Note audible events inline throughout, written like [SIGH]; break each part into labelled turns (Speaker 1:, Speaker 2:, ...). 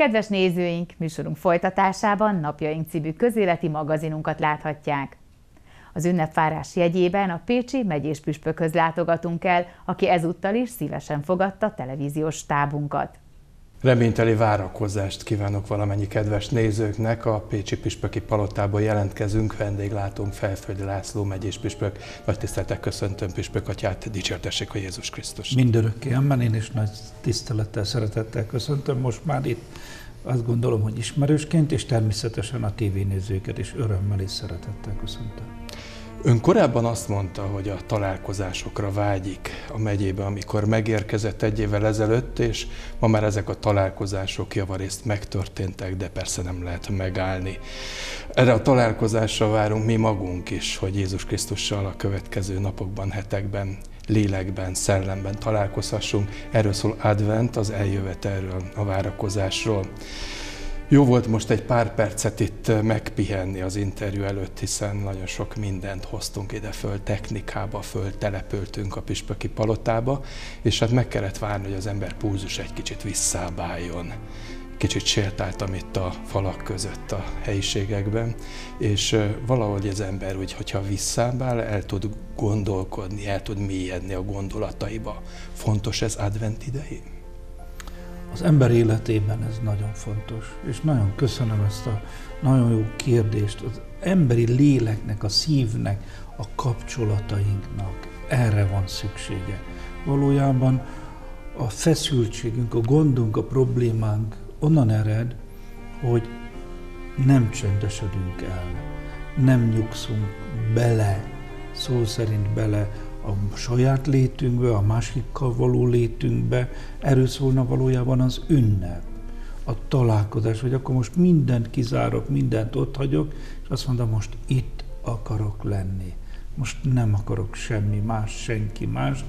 Speaker 1: Kedves nézőink, műsorunk folytatásában Napjaink című közéleti magazinunkat láthatják. Az ünnepvárás jegyében a Pécsi megyés püspökhöz látogatunk el, aki ezúttal is szívesen fogadta televíziós stábunkat.
Speaker 2: Reményteli várakozást kívánok valamennyi kedves nézőknek. A Pécsi Püspöki Palotából jelentkezünk, vendéglátónk Felföldi László megyés püspök. Nagy tiszteletek köszöntöm püspök atyát, dicsértessék a Jézus Krisztus.
Speaker 3: Mindörökké, ammen én is nagy tisztelettel, szeretettel köszöntöm most már itt azt gondolom, hogy ismerősként, és természetesen a tévénézőket is örömmel és szeretettel köszöntöm.
Speaker 2: Ön korábban azt mondta, hogy a találkozásokra vágyik a megyébe, amikor megérkezett egy évvel ezelőtt, és ma már ezek a találkozások javarészt megtörténtek, de persze nem lehet megállni. Erre a találkozásra várunk mi magunk is, hogy Jézus Krisztussal a következő napokban, hetekben lélekben, szellemben találkozhassunk. Erről szól Advent, az eljövetelről, a várakozásról. Jó volt most egy pár percet itt megpihenni az interjú előtt, hiszen nagyon sok mindent hoztunk ide föl, technikába föl, telepöltünk a Püspöki palotába, és hát meg kellett várni, hogy az ember púzus egy kicsit visszábáljon. Kicsit sétáltam itt a falak között a helyiségekben, és valahogy az ember úgy, hogyha visszábál, el tud gondolkodni, el tud mélyedni a gondolataiba. Fontos ez advent idején?
Speaker 3: Az ember életében ez nagyon fontos, és nagyon köszönöm ezt a nagyon jó kérdést. Az emberi léleknek, a szívnek, a kapcsolatainknak erre van szüksége. Valójában a feszültségünk, a gondunk, a problémánk onnan ered, hogy nem csendesedünk el, nem nyugszunk bele, szó szerint bele a saját létünkbe, a másikkal való létünkbe, erről szólna valójában az ünnep, a találkozás, hogy akkor most mindent kizárok, mindent ott hagyok, és azt mondom, most itt akarok lenni. Most nem akarok semmi más, senki mást,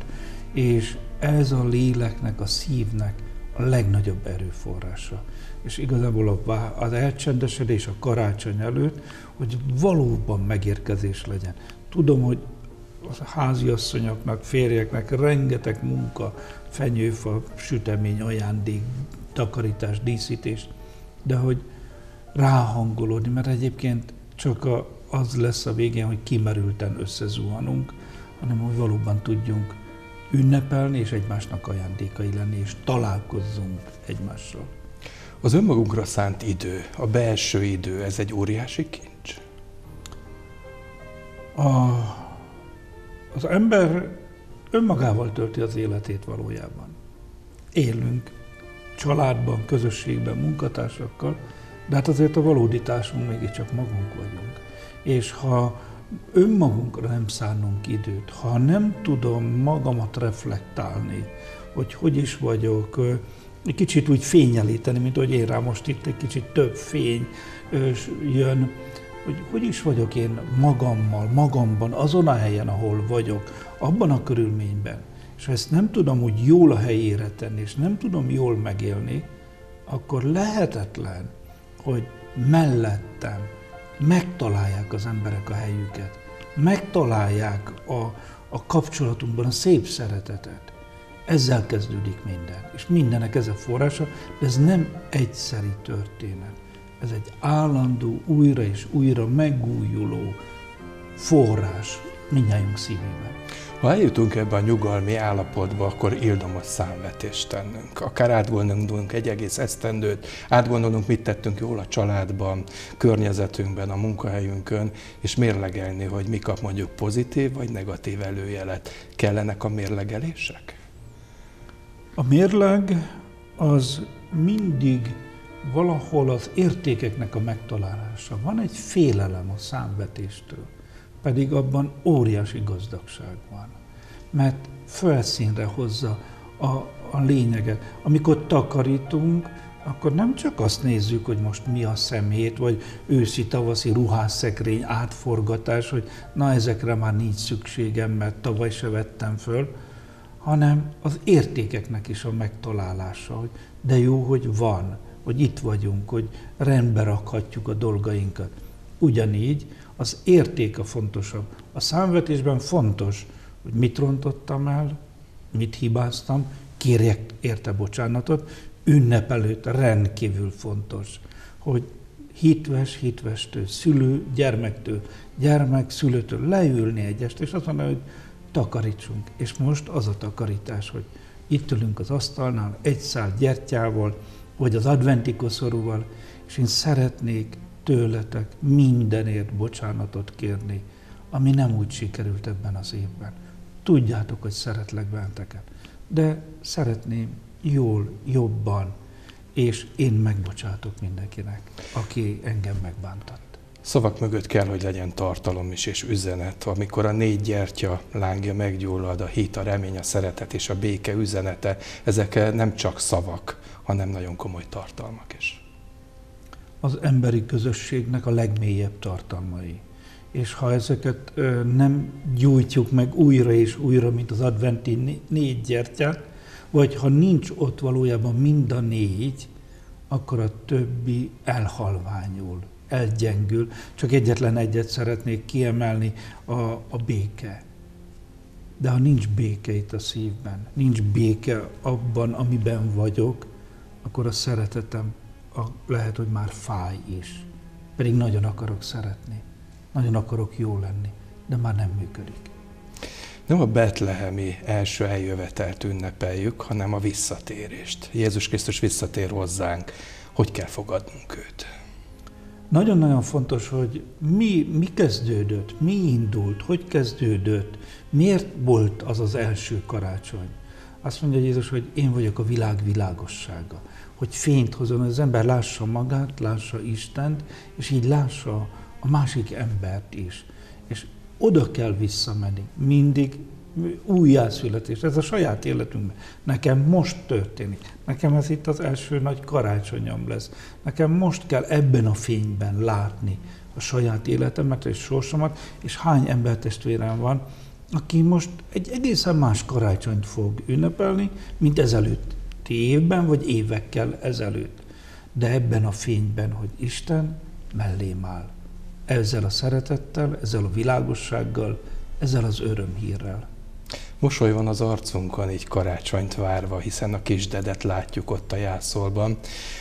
Speaker 3: és ez a léleknek, a szívnek a legnagyobb erőforrása. És igazából az elcsendesedés a karácsony előtt, hogy valóban megérkezés legyen. Tudom, hogy a háziasszonyoknak, férjeknek rengeteg munka, fenyőfa, sütemény, ajándék, takarítás, díszítés, de hogy ráhangolódni, mert egyébként csak a, az lesz a végén, hogy kimerülten összezuhanunk, hanem hogy valóban tudjunk ünnepelni és egymásnak ajándékai lenni, és találkozzunk egymással.
Speaker 2: Az önmagunkra szánt idő, a belső idő, ez egy óriási kincs?
Speaker 3: A az ember önmagával tölti az életét valójában. Élünk családban, közösségben, munkatársakkal, de hát azért a valódi társunk mégiscsak magunk vagyunk. És ha önmagunkra nem szánunk időt, ha nem tudom magamat reflektálni, hogy hogy is vagyok, egy kicsit úgy fényelíteni, mint hogy én rá most itt egy kicsit több fény jön, hogy hogy is vagyok én magammal, magamban, azon a helyen, ahol vagyok, abban a körülményben, és ha ezt nem tudom úgy jól a helyére tenni, és nem tudom jól megélni, akkor lehetetlen, hogy mellettem megtalálják az emberek a helyüket, megtalálják a, a kapcsolatunkban a szép szeretetet. Ezzel kezdődik minden. És mindenek ez a forrása, de ez nem egyszeri történet. Ez egy állandó, újra és újra megújuló forrás minnyájunk szívében.
Speaker 2: Ha eljutunk ebbe a nyugalmi állapotba, akkor ildomos számvetést tennünk. Akár átgondolunk egy egész esztendőt, átgondolunk, mit tettünk jól a családban, környezetünkben, a munkahelyünkön, és mérlegelni, hogy mi kap mondjuk pozitív vagy negatív előjelet. Kellenek a mérlegelések?
Speaker 3: A mérleg az mindig valahol az értékeknek a megtalálása. Van egy félelem a számvetéstől, pedig abban óriási gazdagság van, mert felszínre hozza a, a lényeget. Amikor takarítunk, akkor nem csak azt nézzük, hogy most mi a szemét, vagy őszi-tavaszi ruhásszekrény átforgatás, hogy na ezekre már nincs szükségem, mert tavaly se vettem föl, hanem az értékeknek is a megtalálása, hogy de jó, hogy van, hogy itt vagyunk, hogy rendbe rakhatjuk a dolgainkat. Ugyanígy az érték a fontosabb. A számvetésben fontos, hogy mit rontottam el, mit hibáztam, kérjek érte bocsánatot, ünnep előtt rendkívül fontos, hogy hitves, hitvestől, szülő, gyermektől, gyermek, szülőtől leülni egyest, és azt mondani, hogy takarítsunk. És most az a takarítás, hogy itt ülünk az asztalnál, egy szál gyertyával, vagy az adventi koszorúval, és én szeretnék tőletek mindenért bocsánatot kérni, ami nem úgy sikerült ebben az évben. Tudjátok, hogy szeretlek benneteket, de szeretném jól, jobban, és én megbocsátok mindenkinek, aki engem megbántott.
Speaker 2: Szavak mögött kell, hogy legyen tartalom is és üzenet. Amikor a négy gyertya lángja meggyullad, a hit, a remény, a szeretet és a béke üzenete, ezek nem csak szavak, hanem nagyon komoly tartalmak is.
Speaker 3: Az emberi közösségnek a legmélyebb tartalmai. És ha ezeket ö, nem gyújtjuk meg újra és újra, mint az adventi négy gyertyát, vagy ha nincs ott valójában mind a négy, akkor a többi elhalványul, elgyengül. Csak egyetlen egyet szeretnék kiemelni, a, a béke. De ha nincs béke itt a szívben, nincs béke abban, amiben vagyok, akkor a szeretetem a, lehet, hogy már fáj is. Pedig nagyon akarok szeretni, nagyon akarok jó lenni, de már nem működik
Speaker 2: nem a betlehemi első eljövetelt ünnepeljük, hanem a visszatérést. Jézus Krisztus visszatér hozzánk. Hogy kell fogadnunk őt?
Speaker 3: Nagyon-nagyon fontos, hogy mi, mi kezdődött, mi indult, hogy kezdődött, miért volt az az első karácsony. Azt mondja Jézus, hogy én vagyok a világ világossága, hogy fényt hozom, hogy az ember lássa magát, lássa Istent, és így lássa a másik embert is. És oda kell visszamenni, mindig újjászületés. Ez a saját életünkben. Nekem most történik. Nekem ez itt az első nagy karácsonyom lesz. Nekem most kell ebben a fényben látni a saját életemet és sorsomat, és hány embertestvérem van, aki most egy egészen más karácsonyt fog ünnepelni, mint ezelőtt évben, vagy évekkel ezelőtt. De ebben a fényben, hogy Isten mellém áll ezzel a szeretettel, ezzel a világossággal, ezzel az örömhírrel.
Speaker 2: Mosoly van az arcunkon így karácsonyt várva, hiszen a kisdedet látjuk ott a jászolban,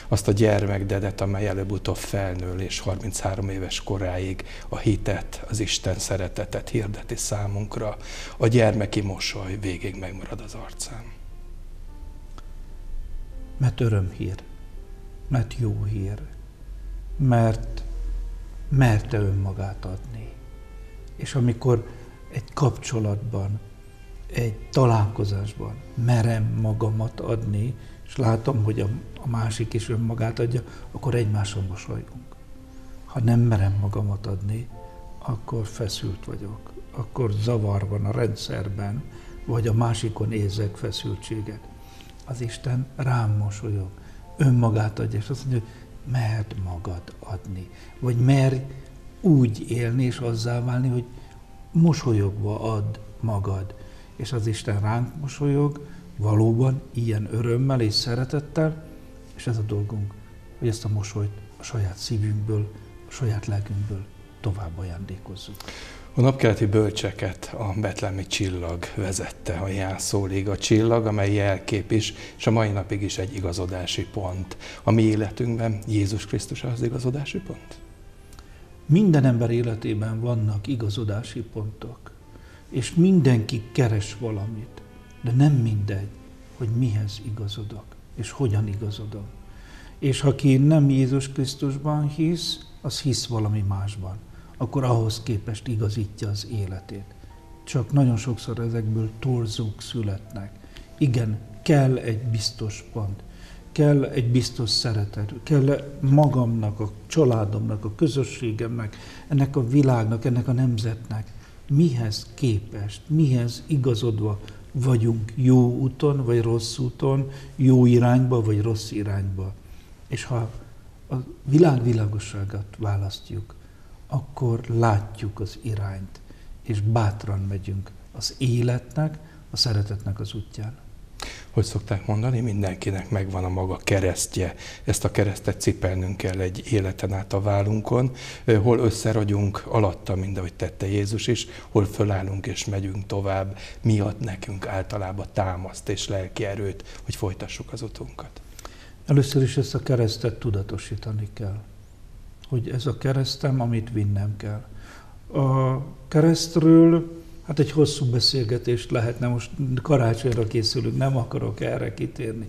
Speaker 2: azt a gyermekdedet, amely előbb-utóbb felnől és 33 éves koráig a hitet, az Isten szeretetet hirdeti számunkra. A gyermeki mosoly végig megmarad az arcán.
Speaker 3: Mert örömhír, mert jó hír, mert merte önmagát adni. És amikor egy kapcsolatban, egy találkozásban merem magamat adni, és látom, hogy a, a másik is önmagát adja, akkor egymáson mosolyunk. Ha nem merem magamat adni, akkor feszült vagyok, akkor zavar van a rendszerben, vagy a másikon érzek feszültséget. Az Isten rám mosolyog, önmagát adja, és azt mondja, hogy mert magad adni, vagy mer úgy élni és azzá válni, hogy mosolyogva ad magad. És az Isten ránk mosolyog, valóban ilyen örömmel és szeretettel, és ez a dolgunk, hogy ezt a mosolyt a saját szívünkből, a saját lelkünkből tovább ajándékozzuk.
Speaker 2: A napkeleti bölcseket a betlemi csillag vezette a jászólig. A csillag, amely jelkép is, és a mai napig is egy igazodási pont. A mi életünkben Jézus Krisztus az igazodási pont?
Speaker 3: Minden ember életében vannak igazodási pontok, és mindenki keres valamit, de nem mindegy, hogy mihez igazodok, és hogyan igazodom. És aki nem Jézus Krisztusban hisz, az hisz valami másban akkor ahhoz képest igazítja az életét. Csak nagyon sokszor ezekből torzók születnek. Igen, kell egy biztos pont, kell egy biztos szeretet, kell magamnak, a családomnak, a közösségemnek, ennek a világnak, ennek a nemzetnek, mihez képest, mihez igazodva vagyunk jó úton, vagy rossz úton, jó irányba, vagy rossz irányba. És ha a világ világosságát választjuk, akkor látjuk az irányt, és bátran megyünk az életnek, a szeretetnek az útján.
Speaker 2: Hogy szokták mondani, mindenkinek megvan a maga keresztje. Ezt a keresztet cipelnünk kell egy életen át a vállunkon, hol összeragyunk alatta, mind ahogy tette Jézus is, hol fölállunk és megyünk tovább. Mi ad nekünk általában támaszt és lelki erőt, hogy folytassuk az utunkat?
Speaker 3: Először is ezt a keresztet tudatosítani kell, hogy ez a keresztem, amit vinnem kell. A keresztről, hát egy hosszú beszélgetést lehetne, most karácsonyra készülünk, nem akarok erre kitérni.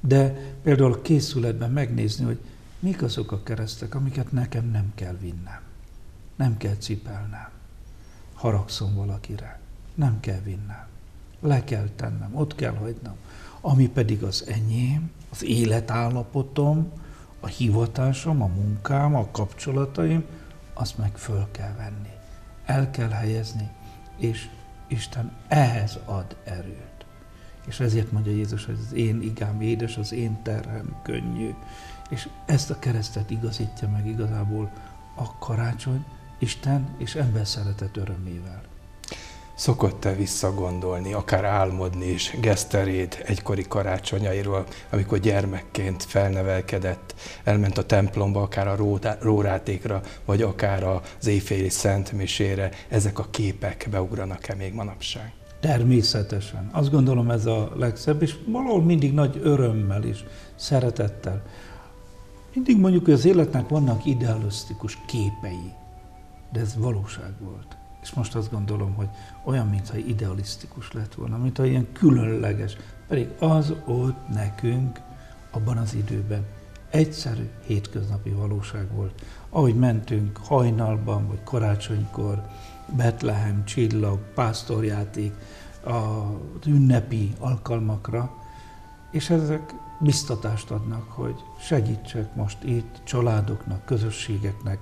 Speaker 3: De például a készületben megnézni, hogy mik azok a keresztek, amiket nekem nem kell vinnem. Nem kell cipelnem. Haragszom valakire. Nem kell vinnem. Le kell tennem, ott kell hagynom. Ami pedig az enyém, az életállapotom, a hivatásom, a munkám, a kapcsolataim, azt meg föl kell venni. El kell helyezni, és Isten ehhez ad erőt. És ezért mondja Jézus, hogy az én igám édes, az én terhem könnyű. És ezt a keresztet igazítja meg igazából a karácsony, Isten és ember szeretet örömével.
Speaker 2: Szokott-e visszagondolni, akár álmodni is Geszteréd egykori karácsonyairól, amikor gyermekként felnevelkedett, elment a templomba, akár a rórátékra, vagy akár az éjféli szentmisére, ezek a képek beugranak-e még manapság?
Speaker 3: Természetesen. Azt gondolom ez a legszebb, és valahol mindig nagy örömmel és szeretettel. Mindig mondjuk, hogy az életnek vannak idealisztikus képei, de ez valóság volt. És most azt gondolom, hogy olyan, mintha idealisztikus lett volna, mintha ilyen különleges. Pedig az ott nekünk abban az időben egyszerű, hétköznapi valóság volt. Ahogy mentünk hajnalban, vagy karácsonykor, Betlehem, csillag, pásztorjáték, az ünnepi alkalmakra, és ezek biztatást adnak, hogy segítsek most itt családoknak, közösségeknek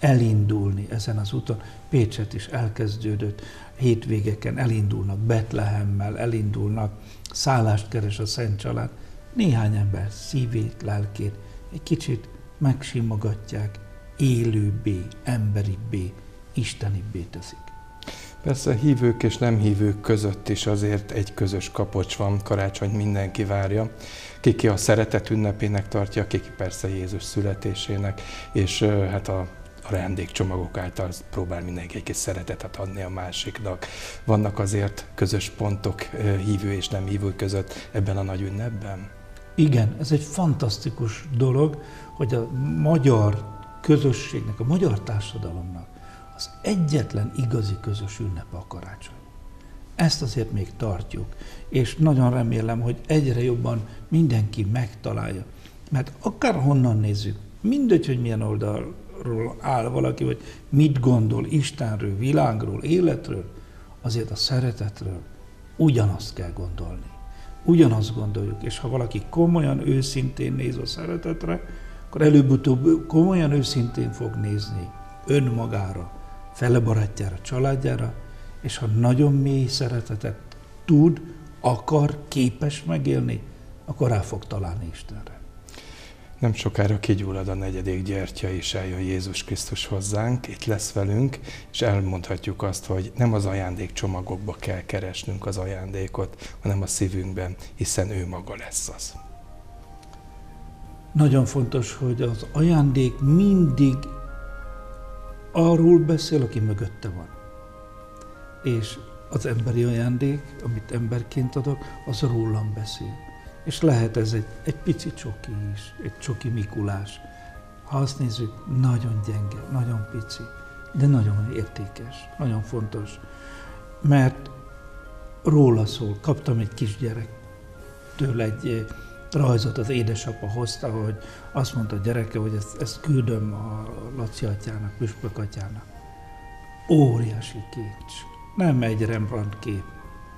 Speaker 3: elindulni ezen az úton. Pécset is elkezdődött, hétvégeken elindulnak Betlehemmel, elindulnak, szállást keres a Szent Család. Néhány ember szívét, lelkét egy kicsit megsimogatják, élőbbé, emberibbé, istenibbé teszik.
Speaker 2: Persze hívők és nem hívők között is azért egy közös kapocs van, karácsony mindenki várja. Kiki a szeretet ünnepének tartja, kiki persze Jézus születésének, és hát a ajándékcsomagok által próbál mindenki egy kis szeretetet adni a másiknak. Vannak azért közös pontok hívő és nem hívő között ebben a nagy ünnepben?
Speaker 3: Igen, ez egy fantasztikus dolog, hogy a magyar közösségnek, a magyar társadalomnak az egyetlen igazi közös ünnep a karácsony. Ezt azért még tartjuk, és nagyon remélem, hogy egyre jobban mindenki megtalálja. Mert akár honnan nézzük, mindegy, hogy milyen oldalról áll valaki, vagy mit gondol Istenről, világról, életről, azért a szeretetről ugyanazt kell gondolni. Ugyanazt gondoljuk, és ha valaki komolyan, őszintén néz a szeretetre, akkor előbb-utóbb komolyan, őszintén fog nézni önmagára, fele barátjára, családjára, és ha nagyon mély szeretetet tud, akar, képes megélni, akkor rá fog találni Istenre.
Speaker 2: Nem sokára kigyullad a negyedik gyertya, és eljön Jézus Krisztus hozzánk, itt lesz velünk, és elmondhatjuk azt, hogy nem az ajándékcsomagokba kell keresnünk az ajándékot, hanem a szívünkben, hiszen ő maga lesz az.
Speaker 3: Nagyon fontos, hogy az ajándék mindig arról beszél, aki mögötte van. És az emberi ajándék, amit emberként adok, az rólam beszél. És lehet ez egy, egy pici csoki is, egy csoki Mikulás. Ha azt nézzük, nagyon gyenge, nagyon pici, de nagyon értékes, nagyon fontos. Mert róla szól. Kaptam egy kisgyerektől egy rajzot az édesapa hozta, hogy azt mondta a gyereke, hogy ezt, ezt küldöm a Laci atyának, Püspök atyának. Óriási kincs. Nem egy Rembrandt kép,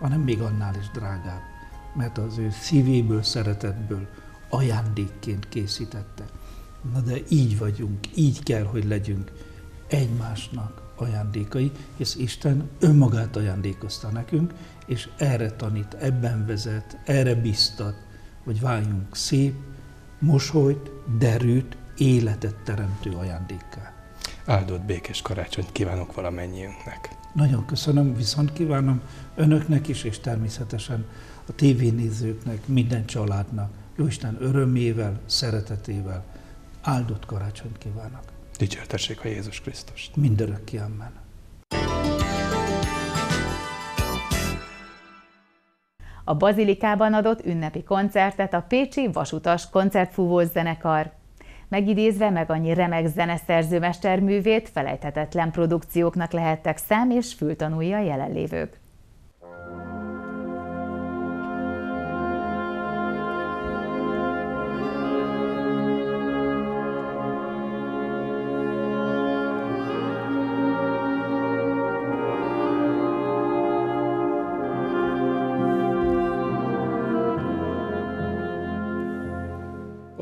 Speaker 3: hanem még annál is drágább, mert az ő szívéből, szeretetből ajándékként készítette. Na de így vagyunk, így kell, hogy legyünk egymásnak ajándékai, hisz Isten önmagát ajándékozta nekünk, és erre tanít, ebben vezet, erre biztat, hogy váljunk szép, mosolyt, derűt, életet teremtő ajándékká.
Speaker 2: Áldott békés karácsonyt kívánok valamennyiünknek.
Speaker 3: Nagyon köszönöm, viszont kívánom önöknek is, és természetesen a tévénézőknek, minden családnak. Jóisten örömével, szeretetével áldott karácsonyt kívánok.
Speaker 2: Dicsértessék a Jézus Krisztust.
Speaker 3: Mindörökké, amen.
Speaker 1: A Bazilikában adott ünnepi koncertet a Pécsi Vasutas Koncertfúvós Zenekar. Megidézve meg annyi remek zeneszerző mesterművét, felejthetetlen produkcióknak lehettek szem és fültanulja jelenlévők.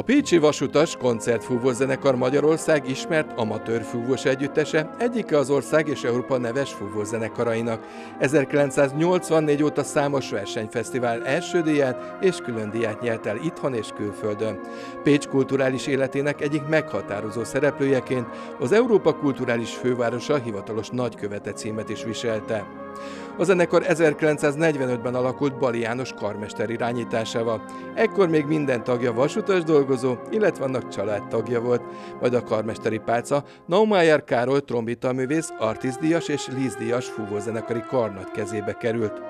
Speaker 2: Pécsi Vasutas koncertfúvós zenekar Magyarország ismert amatőr fúvós együttese, egyike az ország és Európa neves fúvós zenekarainak. 1984 óta számos versenyfesztivál első díját és külön díját nyert el itthon és külföldön. Pécs kulturális életének egyik meghatározó szereplőjeként az Európa kulturális fővárosa hivatalos nagykövete címet is viselte. A zenekar 1945-ben alakult Bali János karmester irányításával. Ekkor még minden tagja vasutas dolgozó, illetve annak családtagja volt. Majd a karmesteri pálca Naumájer Károly trombitaművész, artizdíjas és lízdíjas fúvózenekari karnat kezébe került.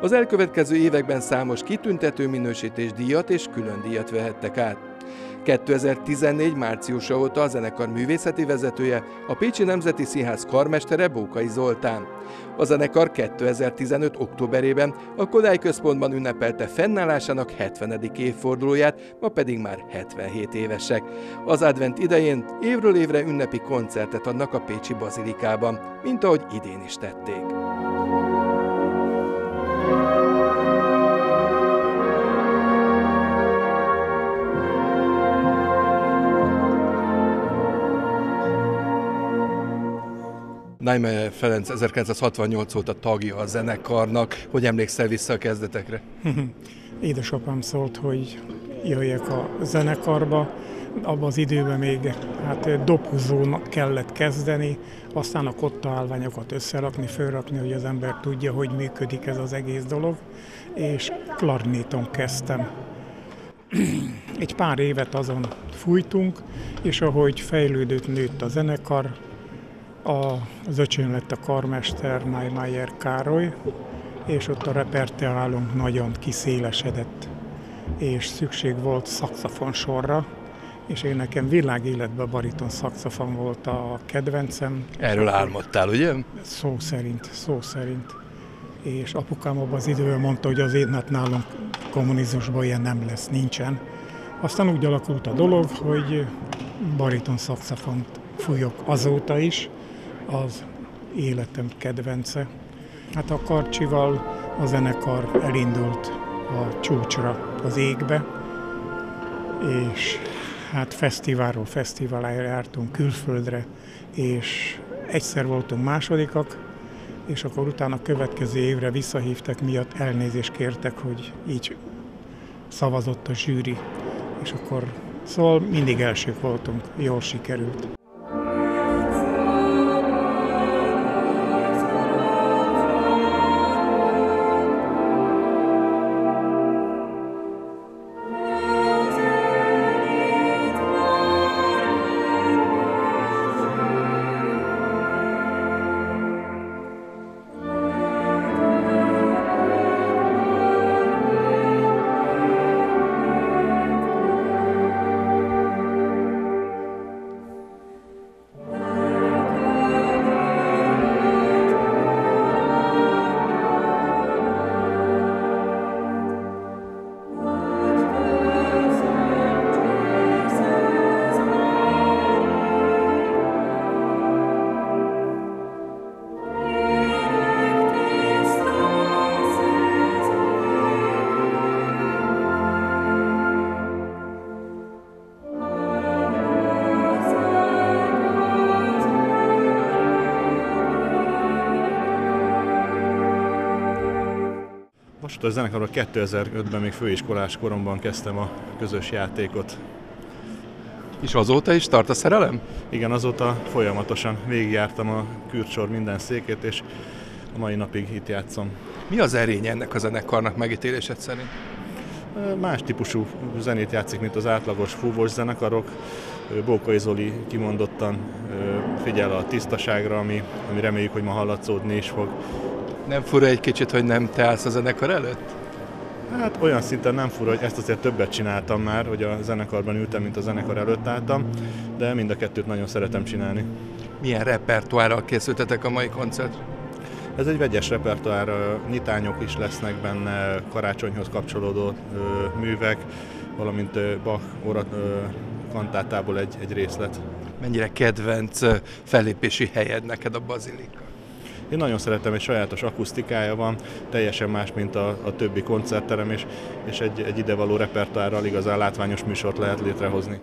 Speaker 2: Az elkövetkező években számos kitüntető minősítés díjat és külön díjat vehettek át. 2014 márciusa óta a zenekar művészeti vezetője, a Pécsi Nemzeti Színház karmestere Bókai Zoltán. A zenekar 2015. októberében a Kodály Központban ünnepelte fennállásának 70. évfordulóját, ma pedig már 77 évesek. Az advent idején évről évre ünnepi koncertet adnak a Pécsi Bazilikában, mint ahogy idén is tették. Naime Ferenc 1968 óta tagja a zenekarnak. Hogy emlékszel vissza a kezdetekre? [LAUGHS]
Speaker 4: Édesapám szólt, hogy jöjjek a zenekarba. Abban az időben még hát dobhúzónak kellett kezdeni, aztán a kotta állványokat összerakni, fölrakni, hogy az ember tudja, hogy működik ez az egész dolog, és klarnéton kezdtem. Egy pár évet azon fújtunk, és ahogy fejlődött, nőtt a zenekar, a, az öcsém lett a karmester, Neimeyer Károly, és ott a repertoárunk nagyon kiszélesedett, és szükség volt szakszafon sorra, és én nekem világéletben bariton szakszafon volt a kedvencem.
Speaker 2: Erről álmodtál, ugye?
Speaker 4: Szó szerint, szó szerint. És apukám abban az időben mondta, hogy az én hát nálunk kommunizmusban ilyen nem lesz, nincsen. Aztán úgy alakult a dolog, hogy bariton szakszafont fújok azóta is, az életem kedvence. Hát a Karcsival a zenekar elindult a csúcsra, az égbe, és hát fesztiválról fesztiválra jártunk külföldre, és egyszer voltunk másodikak, és akkor utána a következő évre visszahívtak miatt elnézést kértek, hogy így szavazott a zsűri, és akkor szóval mindig elsők voltunk, jól sikerült.
Speaker 5: A zenekarról 2005-ben még főiskolás koromban kezdtem a közös játékot.
Speaker 2: És azóta is tart a szerelem?
Speaker 5: Igen, azóta folyamatosan végigjártam a kürtsor minden székét, és a mai napig itt játszom.
Speaker 2: Mi az erény ennek a zenekarnak megítélésed szerint?
Speaker 5: Más típusú zenét játszik, mint az átlagos fúvós zenekarok. Bókai Zoli kimondottan figyel a tisztaságra, ami, ami reméljük, hogy ma hallatszódni is fog.
Speaker 2: Nem fura egy kicsit, hogy nem te állsz a zenekar előtt?
Speaker 5: Hát olyan szinten nem fura, hogy ezt azért többet csináltam már, hogy a zenekarban ültem, mint a zenekar előtt álltam, de mind a kettőt nagyon szeretem csinálni.
Speaker 2: Milyen repertoárral készültetek a mai koncert?
Speaker 5: Ez egy vegyes repertoár, nyitányok is lesznek benne, karácsonyhoz kapcsolódó művek, valamint Bach orat, kantátából egy, egy részlet.
Speaker 2: Mennyire kedvenc fellépési helyed neked a bazilika?
Speaker 5: Én nagyon szeretem, egy sajátos akusztikája van, teljesen más, mint a, a többi koncertterem, és, és egy, egy idevaló repertoárral igazán látványos műsort lehet létrehozni.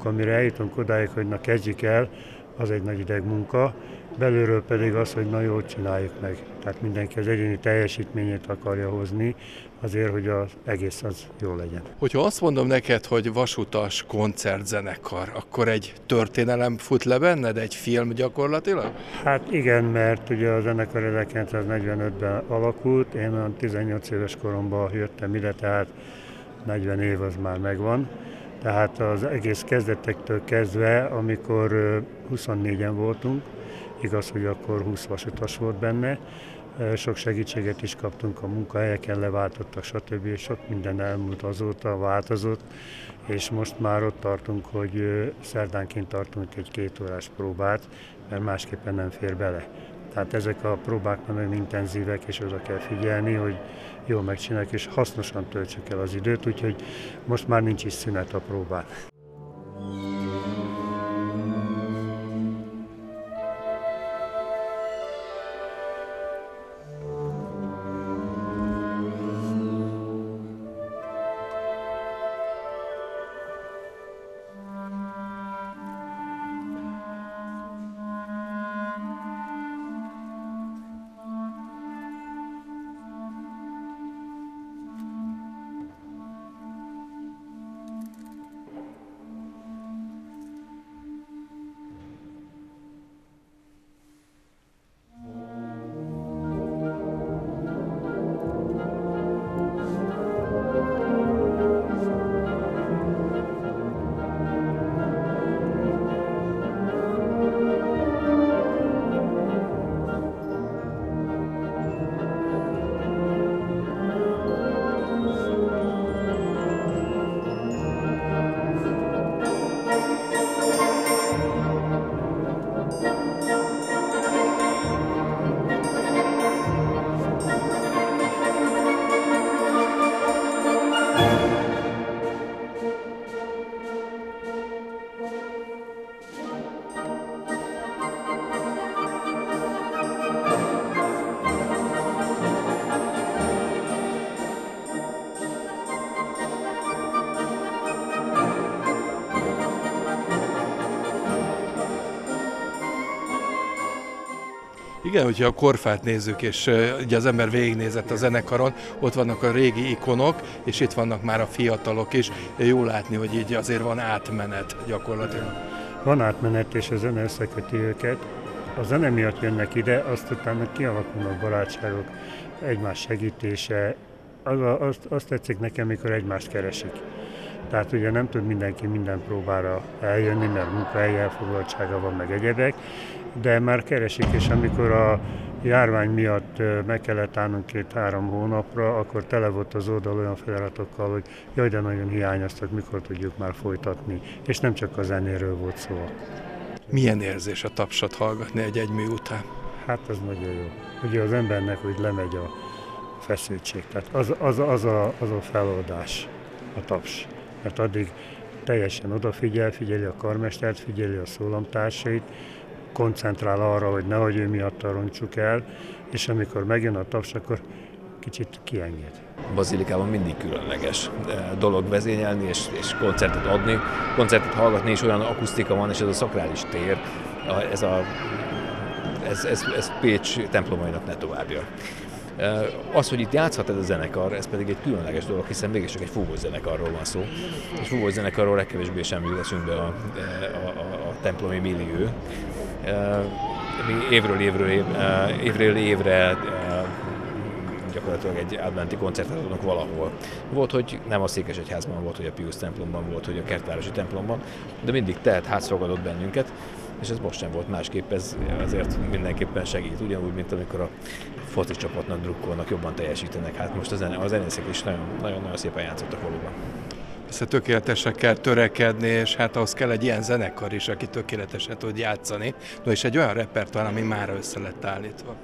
Speaker 6: Az előmunka, amire eljutunk odáig, hogy na kezdjük el, az egy nagy ideg munka, belülről pedig az, hogy na jól csináljuk meg. Tehát mindenki az egyéni teljesítményét akarja hozni, azért, hogy az egész az jó legyen.
Speaker 2: Hogyha azt mondom neked, hogy vasutas koncertzenekar, akkor egy történelem fut le benned, egy film gyakorlatilag?
Speaker 6: Hát igen, mert ugye a zenekar 1945-ben alakult, én olyan 18 éves koromban jöttem ide, tehát 40 év az már megvan tehát az egész kezdetektől kezdve, amikor 24-en voltunk, igaz, hogy akkor 20 vasutas volt benne, sok segítséget is kaptunk a munkahelyeken, leváltottak, stb. és sok minden elmúlt azóta, változott, és most már ott tartunk, hogy szerdánként tartunk egy két órás próbát, mert másképpen nem fér bele. Tehát ezek a próbák nagyon intenzívek, és oda kell figyelni, hogy jól megcsináljuk, és hasznosan töltsük el az időt, úgyhogy most már nincs is szünet a próbán.
Speaker 2: Igen, hogyha a korfát nézzük, és ugye az ember végignézett a zenekaron, ott vannak a régi ikonok, és itt vannak már a fiatalok is. Jó látni, hogy így azért van átmenet gyakorlatilag.
Speaker 6: Van átmenet, és a zene összeköti őket. A zene miatt jönnek ide, azt utána kialakulnak barátságok, egymás segítése. Az, azt, azt tetszik nekem, mikor egymást keresik. Tehát ugye nem tud mindenki minden próbára eljönni, mert munkahely elfoglaltsága van, meg egyedek, de már keresik, és amikor a járvány miatt meg kellett állnunk két-három hónapra, akkor tele volt az oldal olyan feliratokkal, hogy jaj, de nagyon hiányoztak, mikor tudjuk már folytatni. És nem csak a zenéről volt szó.
Speaker 2: Milyen érzés a tapsot hallgatni egy egymű után?
Speaker 6: Hát az nagyon jó. Ugye az embernek, hogy lemegy a feszültség. Tehát az, az, az, a, az a feloldás, a taps. mert addig teljesen odafigyel, figyeli a karmestert, figyeli a szólamtársait, koncentrál arra, hogy nehogy ő miatt roncsuk el, és amikor megjön a taps, akkor kicsit kienged.
Speaker 7: Bazilikában mindig különleges eh, dolog vezényelni és, és koncertet adni. Koncertet hallgatni is olyan akusztika van, és ez a szakrális tér, ez, a, ez, ez, ez Pécs templomainak ne továbbja. Eh, az, hogy itt játszhat ez a zenekar, ez pedig egy különleges dolog, hiszen mégis csak egy fúvós zenekarról van szó. És fúvós zenekarról legkevésbé sem jut be a, a, a, a templomi millió. Eh, mi évről évről, évről évre gyakorlatilag egy adventi koncertet adnak valahol. Volt, hogy nem a Székesegyházban volt, hogy a Pius templomban volt, hogy a Kertvárosi templomban, de mindig tehet házfogadott bennünket, és ez most sem volt másképp, ez azért mindenképpen segít, ugyanúgy, mint amikor a foci csapatnak drukkolnak, jobban teljesítenek. Hát most a, zene, a zenészek is nagyon-nagyon szépen játszottak valóban.
Speaker 2: Persze tökéletesre kell törekedni, és hát ahhoz kell egy ilyen zenekar is, aki tökéletesen tud játszani. No, és egy olyan repertoár, ami már össze lett állítva.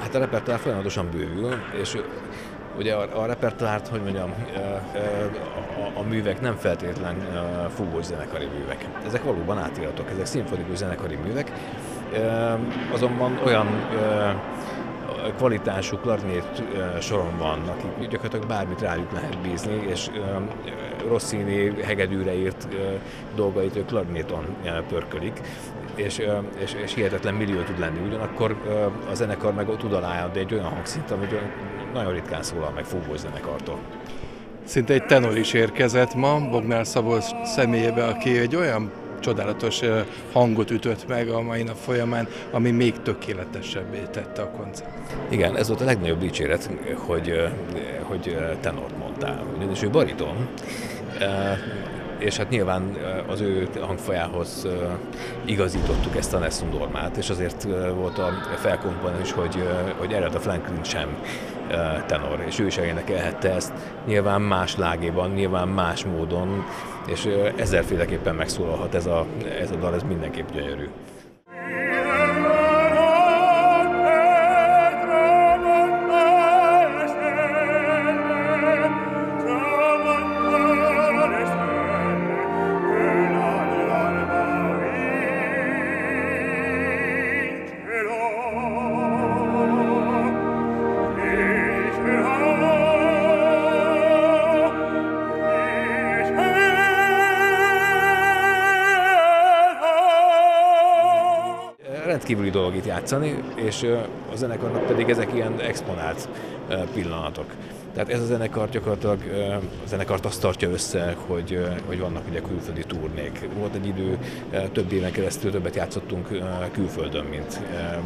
Speaker 7: Hát a repertoár folyamatosan bővül, és ugye a, a repertoárt, hogy mondjam, a, a művek nem feltétlen fúvós zenekari művek. Ezek valóban átiratok, ezek szimfonikus zenekari művek, azonban olyan kvalitású klarinét soron van, akik gyakorlatilag bármit rájuk lehet bízni, és Rossini hegedűre írt dolgait ő klarinéton pörkölik, és, és, és hihetetlen millió tud lenni. Ugyanakkor a zenekar meg tud aláadni egy olyan hangszint, amit nagyon ritkán szólal meg fúvós zenekartól.
Speaker 2: Szinte egy tenor is érkezett ma, Bognár Szabó személyébe, aki egy olyan csodálatos hangot ütött meg a mai nap folyamán, ami még tökéletesebbé tette a koncert.
Speaker 7: Igen, ez volt a legnagyobb dicséret, hogy, hogy tenort mondtál, ugyanis ő bariton, és hát nyilván az ő hangfajához igazítottuk ezt a Nessun Dormát, és azért volt a felkomponálás is, hogy, hogy Ered a Franklin sem tenor, és ő is énekelhette ezt, nyilván más lágéban, nyilván más módon, és ezerféleképpen megszólalhat ez a, ez a dal, ez mindenképp gyönyörű. Játszani, és a zenekarnak pedig ezek ilyen exponált pillanatok. Tehát ez a zenekar gyakorlatilag a zenekart azt tartja össze, hogy, hogy vannak ugye külföldi turnék. Volt egy idő, több éven keresztül többet játszottunk külföldön, mint,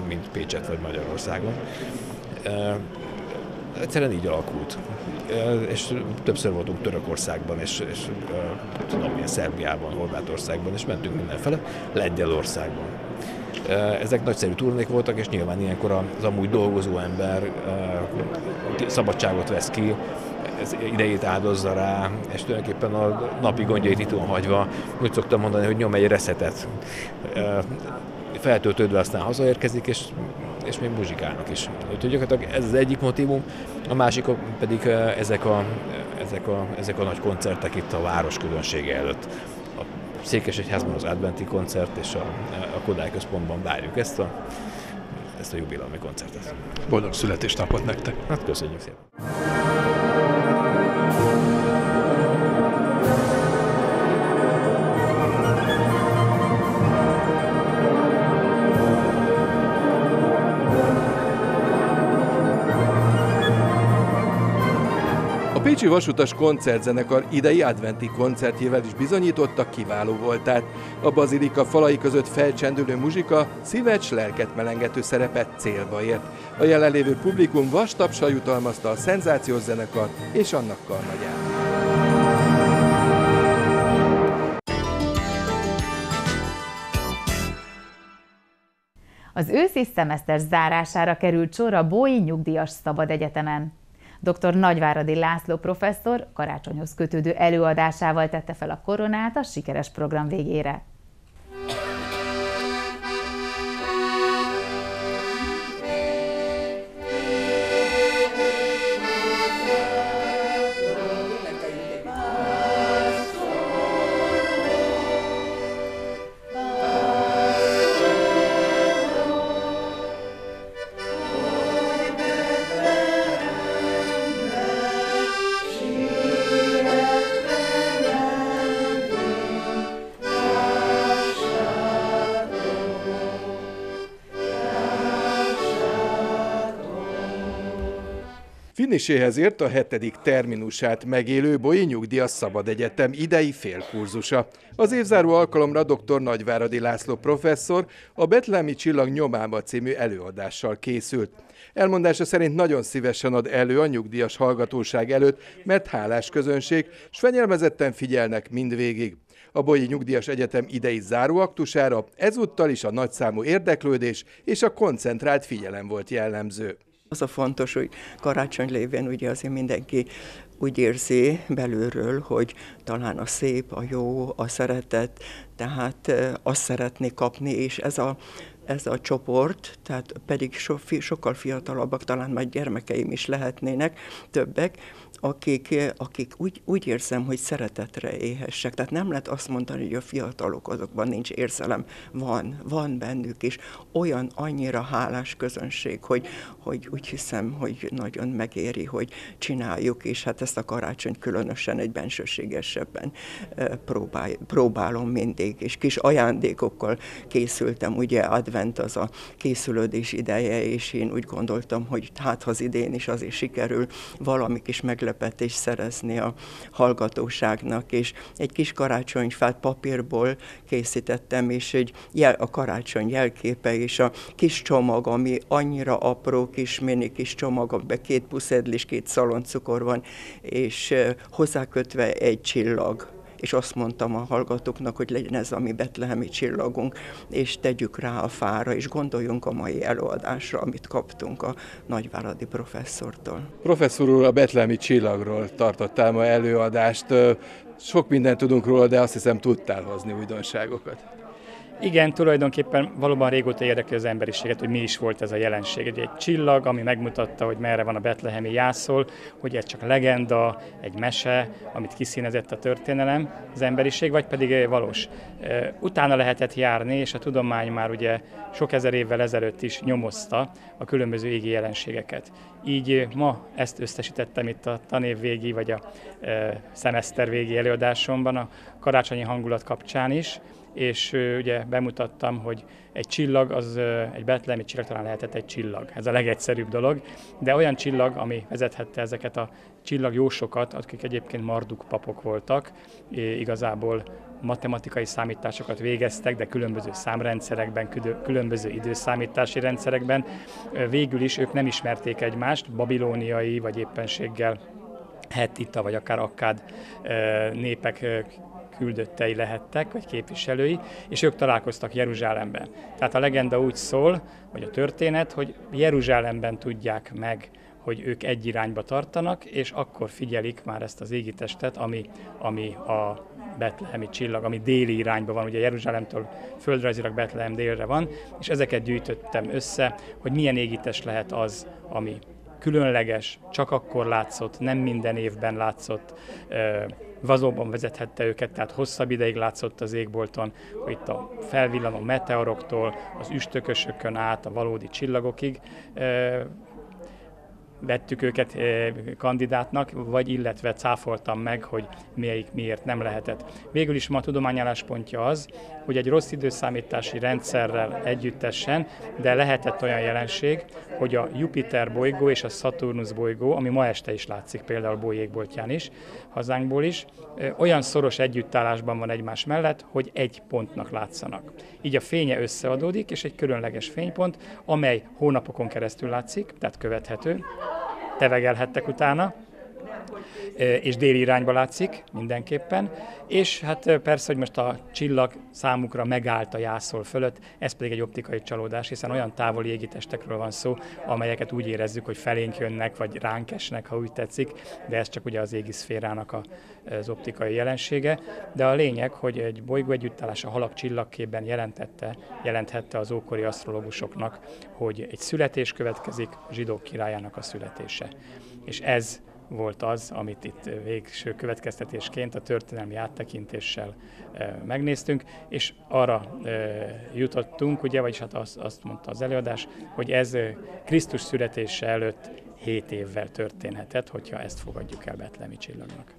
Speaker 7: mint Pécset vagy Magyarországon. Egyszerűen így alakult. És többször voltunk Törökországban, és, és tudom, milyen Szerbiában, Horvátországban, és mentünk mindenfele, Lengyelországban ezek nagyszerű turnék voltak, és nyilván ilyenkor az amúgy dolgozó ember szabadságot vesz ki, ez idejét áldozza rá, és tulajdonképpen a napi gondjait itt hagyva, úgy szoktam mondani, hogy nyom egy reszetet. Feltöltődve aztán hazaérkezik, és, és még muzsikálnak is. Úgyhogy gyakorlatilag ez az egyik motivum, a másik pedig ezek a, ezek a, ezek a nagy koncertek itt a város közönsége előtt. Székesegyházban az adventi koncert, és a, a Kodály Központban várjuk ezt a, ezt a jubileumi koncertet.
Speaker 2: Boldog születésnapot nektek!
Speaker 7: Hát köszönjük szépen!
Speaker 2: Pécsi Vasutas Koncertzenekar idei adventi koncertjével is bizonyította kiváló voltát. A bazilika falai között felcsendülő muzsika szívecs, lelket melengető szerepet célba ért. A jelenlévő publikum vastapsal jutalmazta a szenzációs zenekar és annak karnagyát.
Speaker 1: Az őszi szemeszter zárására került sor a Bói Nyugdíjas Szabad Egyetemen. Dr. Nagyváradi László professzor karácsonyhoz kötődő előadásával tette fel a koronát a sikeres program végére.
Speaker 2: Finiséhez ért a hetedik terminusát megélő Boi Nyugdíjas Szabad Egyetem idei félkurzusa. Az évzáró alkalomra dr. Nagyváradi László professzor a Betlemi Csillag nyomába című előadással készült. Elmondása szerint nagyon szívesen ad elő a nyugdíjas hallgatóság előtt, mert hálás közönség, s fenyelmezetten figyelnek mindvégig. A Bolyi Nyugdíjas Egyetem idei záróaktusára ezúttal is a nagyszámú érdeklődés és a koncentrált figyelem volt jellemző.
Speaker 8: Az a fontos, hogy karácsony lévén ugye azért mindenki úgy érzi belülről, hogy talán a szép, a jó, a szeretet, tehát azt szeretné kapni, és ez a ez a csoport, tehát pedig so, fi, sokkal fiatalabbak, talán majd gyermekeim is lehetnének, többek, akik, akik úgy, úgy érzem, hogy szeretetre éhessek. Tehát nem lehet azt mondani, hogy a fiatalok azokban nincs érzelem. Van, van bennük is olyan annyira hálás közönség, hogy, hogy úgy hiszem, hogy nagyon megéri, hogy csináljuk, és hát ezt a karácsony különösen egy bensőségesebben próbál, próbálom mindig, és kis ajándékokkal készültem, ugye advent az a készülődés ideje, és én úgy gondoltam, hogy hát az idén is azért sikerül valami kis meg meglepetést szerezni a hallgatóságnak, és egy kis karácsonyfát papírból készítettem, és egy jel, a karácsony jelképe, és a kis csomag, ami annyira apró, kis mini kis csomag, amiben két puszedlis, két szaloncukor van, és hozzákötve egy csillag és azt mondtam a hallgatóknak, hogy legyen ez a mi betlehemi csillagunk, és tegyük rá a fára, és gondoljunk a mai előadásra, amit kaptunk a nagyváradi professzortól.
Speaker 2: Professzor úr, a betlehemi csillagról tartottál ma előadást. Sok mindent tudunk róla, de azt hiszem tudtál hozni újdonságokat.
Speaker 9: Igen, tulajdonképpen valóban régóta érdekli az emberiséget, hogy mi is volt ez a jelenség. Egy, egy csillag, ami megmutatta, hogy merre van a betlehemi jászol, hogy ez csak legenda, egy mese, amit kiszínezett a történelem, az emberiség, vagy pedig valós. Utána lehetett járni, és a tudomány már ugye sok ezer évvel ezelőtt is nyomozta a különböző égi jelenségeket. Így ma ezt összesítettem itt a tanév végi, vagy a e, szemeszter végi előadásomban a karácsonyi hangulat kapcsán is, és ugye bemutattam, hogy egy csillag, az egy betlemi csillag talán lehetett egy csillag. Ez a legegyszerűbb dolog, de olyan csillag, ami vezethette ezeket a csillagjósokat, akik egyébként marduk papok voltak, igazából matematikai számításokat végeztek, de különböző számrendszerekben, különböző időszámítási rendszerekben. Végül is ők nem ismerték egymást, babilóniai vagy éppenséggel Hettita vagy akár akkád népek küldöttei lehettek, vagy képviselői, és ők találkoztak Jeruzsálemben. Tehát a legenda úgy szól, vagy a történet, hogy Jeruzsálemben tudják meg, hogy ők egy irányba tartanak, és akkor figyelik már ezt az égitestet, ami, ami a betlehemi csillag, ami déli irányba van, ugye Jeruzsálemtől földrajzilag Betlehem délre van, és ezeket gyűjtöttem össze, hogy milyen égitest lehet az, ami különleges, csak akkor látszott, nem minden évben látszott, vazóban vezethette őket, tehát hosszabb ideig látszott az égbolton, hogy itt a felvillanó meteoroktól, az üstökösökön át a valódi csillagokig vettük őket kandidátnak, vagy illetve cáfoltam meg, hogy melyik miért nem lehetett. Végül is ma a tudományálláspontja az, hogy egy rossz időszámítási rendszerrel együttesen, de lehetett olyan jelenség, hogy a Jupiter bolygó és a Saturnus bolygó, ami ma este is látszik például bolyégboltján is, hazánkból is, olyan szoros együttállásban van egymás mellett, hogy egy pontnak látszanak. Így a fénye összeadódik, és egy különleges fénypont, amely hónapokon keresztül látszik, tehát követhető, tevegelhettek utána, és déli irányba látszik mindenképpen, és hát persze, hogy most a csillag számukra megállt a jászol fölött, ez pedig egy optikai csalódás, hiszen olyan távoli égitestekről van szó, amelyeket úgy érezzük, hogy felénk jönnek, vagy ránk esnek, ha úgy tetszik, de ez csak ugye az égi szférának a, az optikai jelensége. De a lényeg, hogy egy bolygó együttállás a halak csillagképben jelentette, jelenthette az ókori asztrológusoknak, hogy egy születés következik, a zsidók királyának a születése. És ez volt az, amit itt végső következtetésként a történelmi áttekintéssel megnéztünk, és arra jutottunk, ugye, vagyis hát azt, azt mondta az előadás, hogy ez Krisztus születése előtt 7 évvel történhetett, hogyha ezt fogadjuk el Betlemi csillagnak.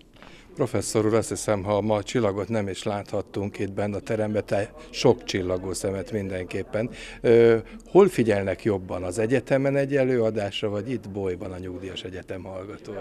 Speaker 2: Professzor úr, azt hiszem, ha ma a csillagot nem is láthattunk itt benne a teremben, te sok csillagó szemet mindenképpen. Hol figyelnek jobban? Az egyetemen egy előadásra, vagy itt bolyban a nyugdíjas egyetem hallgatói?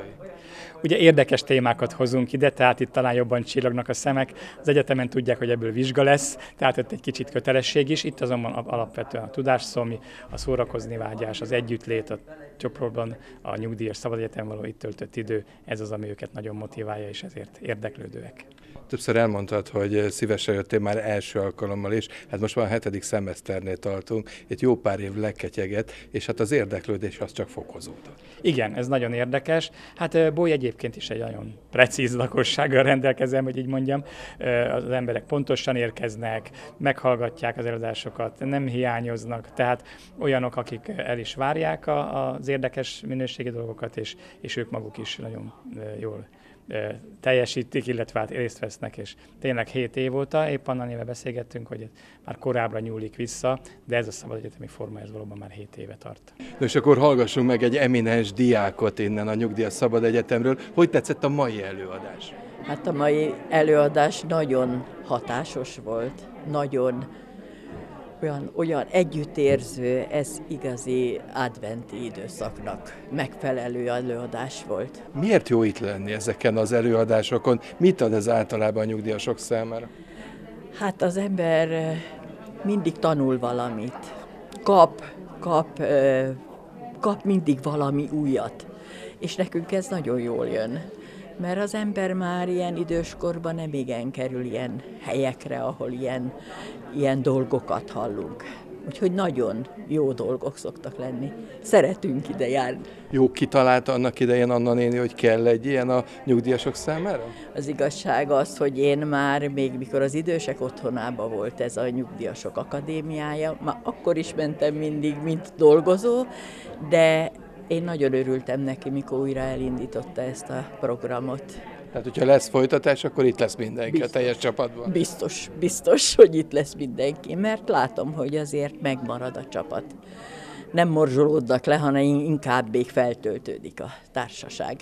Speaker 9: Ugye érdekes témákat hozunk ide, tehát itt talán jobban csillagnak a szemek. Az egyetemen tudják, hogy ebből vizsga lesz, tehát ott egy kicsit kötelesség is. Itt azonban alapvetően a tudásszomj, a szórakozni vágyás, az együttlét, a csoportban a nyugdíjas szabadegyetem való itt töltött idő, ez az, ami őket nagyon motiválja, és ezért érdeklődőek.
Speaker 2: Többször elmondtad, hogy szívesen jöttél már első alkalommal is, hát most már a hetedik szemeszternél tartunk, itt jó pár év leketyeget, és hát az érdeklődés az csak fokozódott.
Speaker 9: Igen, ez nagyon érdekes. Hát Boly egyébként is egy nagyon precíz lakossággal rendelkezem, hogy így mondjam. Az emberek pontosan érkeznek, meghallgatják az előadásokat, nem hiányoznak, tehát olyanok, akik el is várják az érdekes minőségi dolgokat, és, és ők maguk is nagyon jól teljesítik, illetve hát részt vesznek, és tényleg 7 év óta, épp annan éve beszélgettünk, hogy már korábbra nyúlik vissza, de ez a szabad egyetemi forma, ez valóban már 7 éve tart.
Speaker 2: Na és akkor hallgassunk meg egy eminens diákot innen a Nyugdíjas Szabad Egyetemről. Hogy tetszett a mai előadás?
Speaker 10: Hát a mai előadás nagyon hatásos volt, nagyon olyan, olyan együttérző, ez igazi adventi időszaknak megfelelő előadás volt.
Speaker 2: Miért jó itt lenni ezeken az előadásokon? Mit ad ez általában a nyugdíjasok számára?
Speaker 10: Hát az ember mindig tanul valamit, kap, kap, kap mindig valami újat, és nekünk ez nagyon jól jön mert az ember már ilyen időskorban nem igen kerül ilyen helyekre, ahol ilyen, ilyen dolgokat hallunk. Úgyhogy nagyon jó dolgok szoktak lenni. Szeretünk ide járni.
Speaker 2: Jó kitalálta annak idején Anna néni, hogy kell egy ilyen a nyugdíjasok számára?
Speaker 10: Az igazság az, hogy én már még mikor az idősek otthonába volt ez a nyugdíjasok akadémiája, már akkor is mentem mindig, mint dolgozó, de én nagyon örültem neki, mikor újra elindította ezt a programot.
Speaker 2: Tehát, hogyha lesz folytatás, akkor itt lesz mindenki biztos, a teljes csapatban?
Speaker 10: Biztos, biztos, [LAUGHS] hogy itt lesz mindenki, mert látom, hogy azért megmarad a csapat. Nem morzsolódnak le, hanem inkább még feltöltődik a társaság.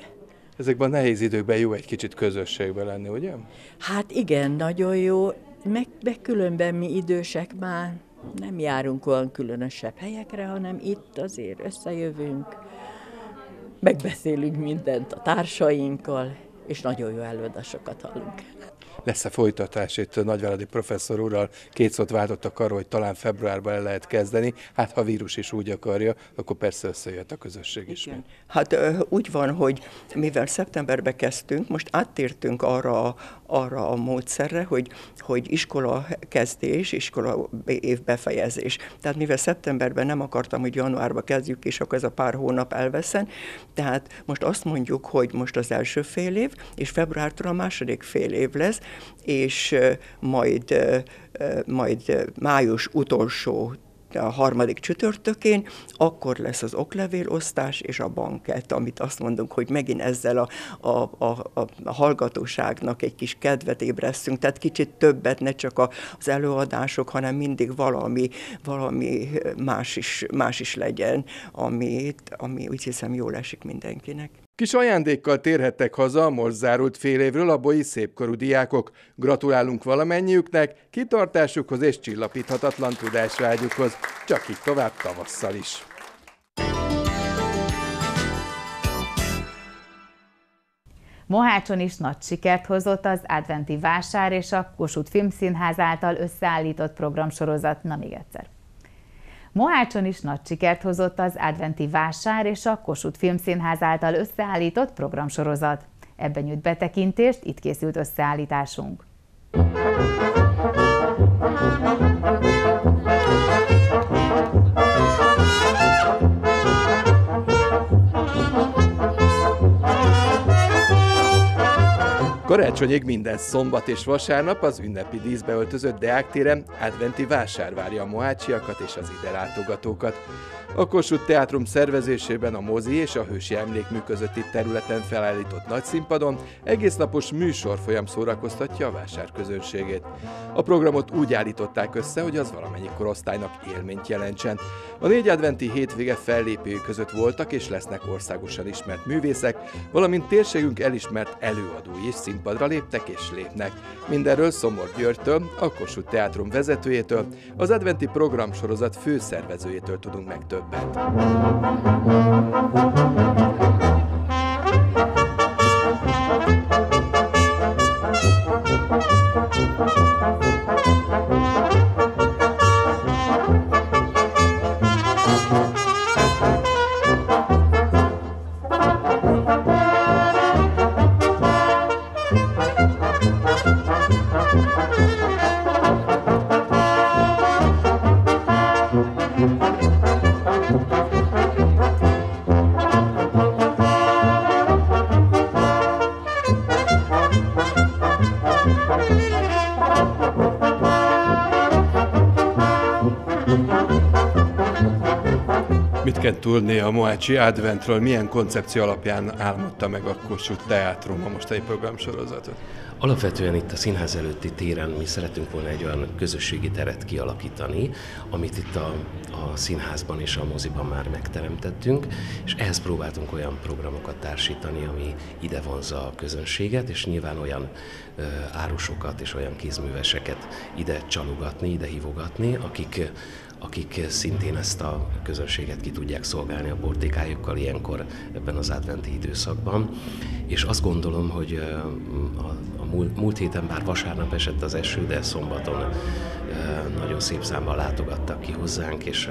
Speaker 2: Ezekben a nehéz időkben jó egy kicsit közösségben lenni, ugye?
Speaker 10: Hát igen, nagyon jó. Meg, meg különben mi idősek már nem járunk olyan különösebb helyekre, hanem itt azért összejövünk, megbeszélünk mindent a társainkkal, és nagyon jó előadásokat hallunk
Speaker 2: lesz-e folytatás itt Nagyváradi professzor úrral, két szót váltottak arról, hogy talán februárban el lehet kezdeni, hát ha a vírus is úgy akarja, akkor persze összejött a közösség is. Igen.
Speaker 8: Hát úgy van, hogy mivel szeptemberbe kezdtünk, most áttértünk arra, arra a módszerre, hogy, hogy iskola kezdés, iskola év befejezés. Tehát mivel szeptemberben nem akartam, hogy januárba kezdjük, és akkor ez a pár hónap elveszen, tehát most azt mondjuk, hogy most az első fél év, és februártól a második fél év lesz, és majd, majd május utolsó a harmadik csütörtökén, akkor lesz az oklevélosztás és a banket, amit azt mondunk, hogy megint ezzel a, a, a, a hallgatóságnak egy kis kedvet ébresztünk, tehát kicsit többet, ne csak az előadások, hanem mindig valami, valami más, is, más is legyen, ami, ami úgy hiszem jól esik mindenkinek.
Speaker 2: Kis ajándékkal térhettek haza a most zárult fél évről a bolyi szépkorú diákok. Gratulálunk valamennyiüknek, kitartásukhoz és csillapíthatatlan tudásvágyukhoz. Csak így tovább tavasszal is.
Speaker 1: Mohácson is nagy sikert hozott az adventi vásár és a Kossuth Filmszínház által összeállított programsorozat. Na még egyszer. Mohácson is nagy sikert hozott az adventi vásár és a Kossuth Filmszínház által összeállított programsorozat. Ebben nyújt betekintést, itt készült összeállításunk.
Speaker 2: Karácsonyig minden szombat és vasárnap az ünnepi díszbe öltözött Deák téren adventi vásár várja a mohácsiakat és az ide látogatókat. A Kossuth Teátrum szervezésében a mozi és a hősi emlékmű közötti területen felállított nagy színpadon egész napos műsorfolyam szórakoztatja a vásár közönségét. A programot úgy állították össze, hogy az valamennyi korosztálynak élményt jelentsen. A négy adventi hétvége fellépői között voltak és lesznek országosan ismert művészek, valamint térségünk elismert előadói és színpad színpadra léptek és lépnek. Mindenről Szomor Györgytől, a Kossuth Teátrum vezetőjétől, az adventi programsorozat főszervezőjétől tudunk meg többet. Mit kell tudni a Mohácsi Adventről? Milyen koncepció alapján álmodta meg a Kossuth Teátrum a mostani programsorozatot?
Speaker 11: Alapvetően itt a színház előtti téren mi szeretünk volna egy olyan közösségi teret kialakítani, amit itt a, a színházban és a moziban már megteremtettünk, és ehhez próbáltunk olyan programokat társítani, ami ide vonza a közönséget, és nyilván olyan ö, árusokat és olyan kézműveseket ide csalogatni, ide hívogatni, akik akik szintén ezt a közönséget ki tudják szolgálni a portékájukkal ilyenkor ebben az adventi időszakban. És azt gondolom, hogy a, a múlt, múlt héten bár vasárnap esett az eső, de szombaton nagyon szép számban látogattak ki hozzánk, és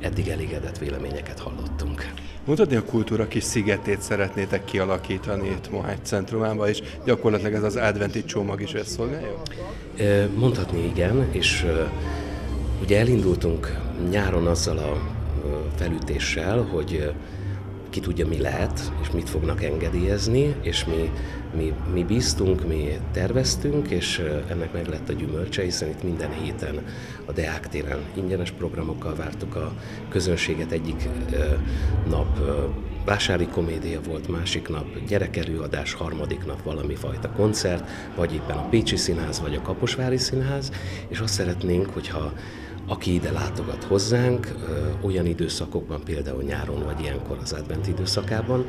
Speaker 11: eddig elégedett véleményeket hallottunk.
Speaker 2: Mutatni a kultúra kis szigetét szeretnétek kialakítani itt Mohács centrumában, és gyakorlatilag ez az adventi csomag is ezt szolgálja?
Speaker 11: Mondhatni igen, és Ugye elindultunk nyáron azzal a felütéssel, hogy ki tudja, mi lehet, és mit fognak engedélyezni, és mi, mi, mi bíztunk, mi terveztünk, és ennek meg lett a gyümölcse, hiszen itt minden héten a Deák téren ingyenes programokkal vártuk a közönséget. Egyik nap vásári komédia volt, másik nap gyerekelőadás, harmadik nap valami fajta koncert, vagy éppen a Pécsi Színház, vagy a Kaposvári Színház, és azt szeretnénk, hogyha aki ide látogat hozzánk, olyan időszakokban, például nyáron vagy ilyenkor az advent időszakában,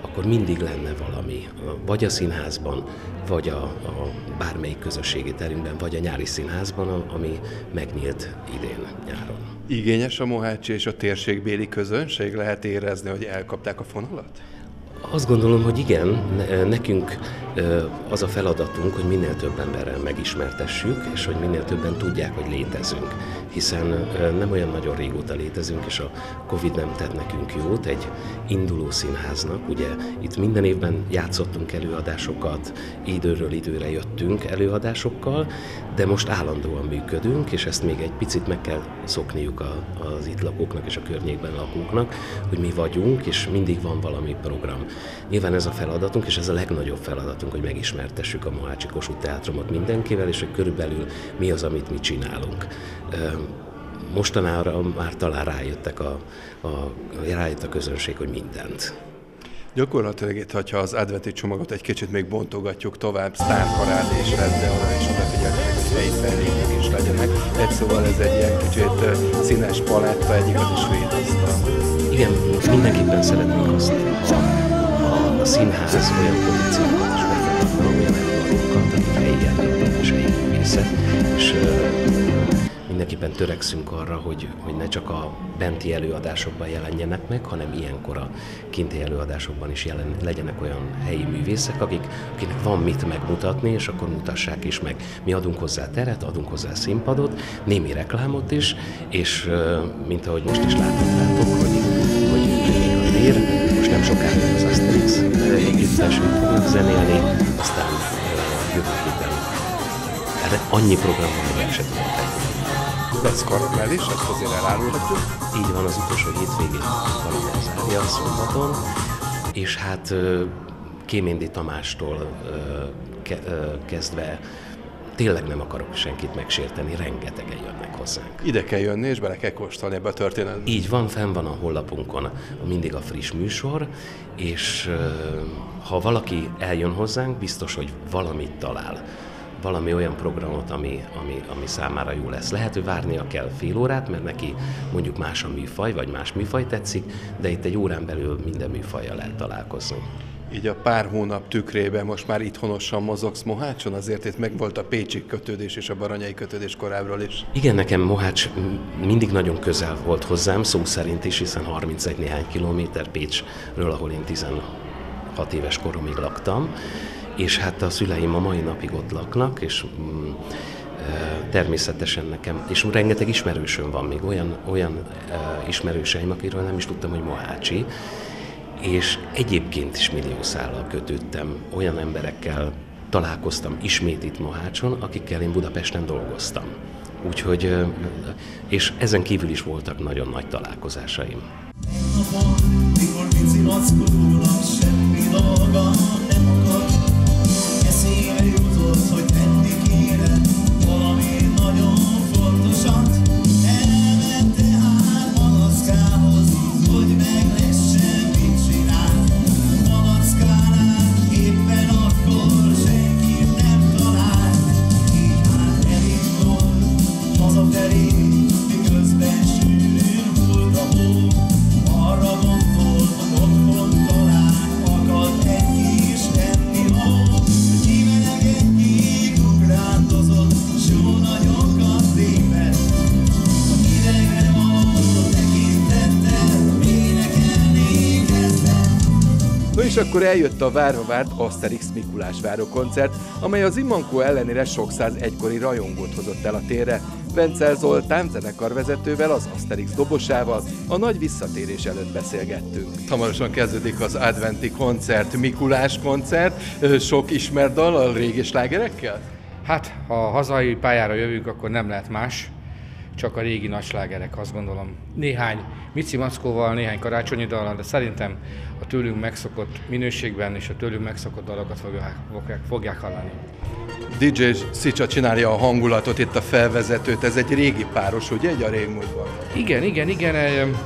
Speaker 11: akkor mindig lenne valami, vagy a színházban, vagy a, a bármelyik közösségi terünkben, vagy a nyári színházban, ami megnyílt idén nyáron.
Speaker 2: Igényes a Mohácsi és a térségbéli közönség? Lehet érezni, hogy elkapták a fonalat?
Speaker 11: Azt gondolom, hogy igen, nekünk az a feladatunk, hogy minél több emberrel megismertessük, és hogy minél többen tudják, hogy létezünk. Hiszen nem olyan nagyon régóta létezünk, és a Covid nem tett nekünk jót egy induló színháznak. Ugye itt minden évben játszottunk előadásokat, időről időre jöttünk előadásokkal, de most állandóan működünk, és ezt még egy picit meg kell szokniuk az itt lakóknak és a környékben lakóknak, hogy mi vagyunk, és mindig van valami program. Nyilván ez a feladatunk, és ez a legnagyobb feladatunk, hogy megismertessük a Mohácsi Kossuth Teátrumot mindenkivel, és hogy körülbelül mi az, amit mi csinálunk. Mostanára már talán rájöttek a, a, rájött a közönség, hogy mindent.
Speaker 2: Gyakorlatilag itt, ha az adventi csomagot egy kicsit még bontogatjuk tovább, sztárparád és redde oda, és odafigyelnek, hogy helyi fellépők is legyenek. Egy szóval ez egy ilyen kicsit színes paletta, egy igazi svéd
Speaker 11: Igen, mindenképpen szeretnénk azt, ha a, a színház olyan pozíciókat is befektetne, olyan előadókat, akik helyi helyi művészet, és mindenképpen törekszünk arra, hogy, hogy ne csak a benti előadásokban jelenjenek meg, hanem ilyenkor a kinti előadásokban is jelen, legyenek olyan helyi művészek, akik, akiknek van mit megmutatni, és akkor mutassák is meg. Mi adunk hozzá teret, adunk hozzá színpadot, némi reklámot is, és mint ahogy most is láthattátok, hogy, hogy a tér, most nem sokára az Asterix együttes fognak zenélni, aztán jövő héten erre annyi program van, hogy el sem tudom
Speaker 2: karamell is, ezt azért elárulhatjuk.
Speaker 11: Így van, az utolsó hétvégén karamell zárja szombaton, és hát Kéméndi Tamástól kezdve tényleg nem akarok senkit megsérteni, rengetegen jönnek hozzánk.
Speaker 2: Ide kell jönni, és bele kell kóstolni ebbe a történetbe.
Speaker 11: Így van, fenn van a honlapunkon mindig a friss műsor, és ha valaki eljön hozzánk, biztos, hogy valamit talál valami olyan programot, ami, ami, ami számára jó lesz. Lehet, hogy várnia kell fél órát, mert neki mondjuk más a műfaj, vagy más műfaj tetszik, de itt egy órán belül minden műfajjal lehet találkozni.
Speaker 2: Így a pár hónap tükrében most már itthonosan mozogsz Mohácson, azért itt meg volt a Pécsi kötődés és a Baranyai kötődés korábbról is.
Speaker 12: Igen, nekem Mohács mindig nagyon közel volt hozzám, szó szerint is, hiszen 31 néhány kilométer Pécsről, ahol én 16 éves koromig laktam, és hát a szüleim a mai napig ott laknak, és mm, természetesen nekem, és rengeteg ismerősöm van még, olyan, olyan ismerőseim, akiről nem is tudtam, hogy Mohácsi, és egyébként is milliószállal kötődtem, olyan emberekkel találkoztam ismét itt Mohácson, akikkel én Budapesten dolgoztam. Úgyhogy, és ezen kívül is voltak nagyon nagy találkozásaim. Mikor
Speaker 2: akkor eljött a várva várt Asterix Mikulás váró koncert, amely az Imankó ellenére sok száz egykori rajongót hozott el a térre. Vencel Zoltán zenekarvezetővel, az Asterix dobosával a nagy visszatérés előtt beszélgettünk. Hamarosan kezdődik az adventi koncert, Mikulás koncert, sok ismert dal a régi slágerekkel?
Speaker 13: Hát, ha hazai pályára jövünk, akkor nem lehet más, csak a régi nagyslágerek, azt gondolom. Néhány Mici Mackóval, néhány karácsonyi dal, de szerintem a tőlünk megszokott minőségben és a tőlünk megszokott dalokat fogják, fogják, hallani.
Speaker 2: DJ Szicsa csinálja a hangulatot, itt a felvezetőt, ez egy régi páros, ugye, egy a régmúltban?
Speaker 13: Igen, igen, igen.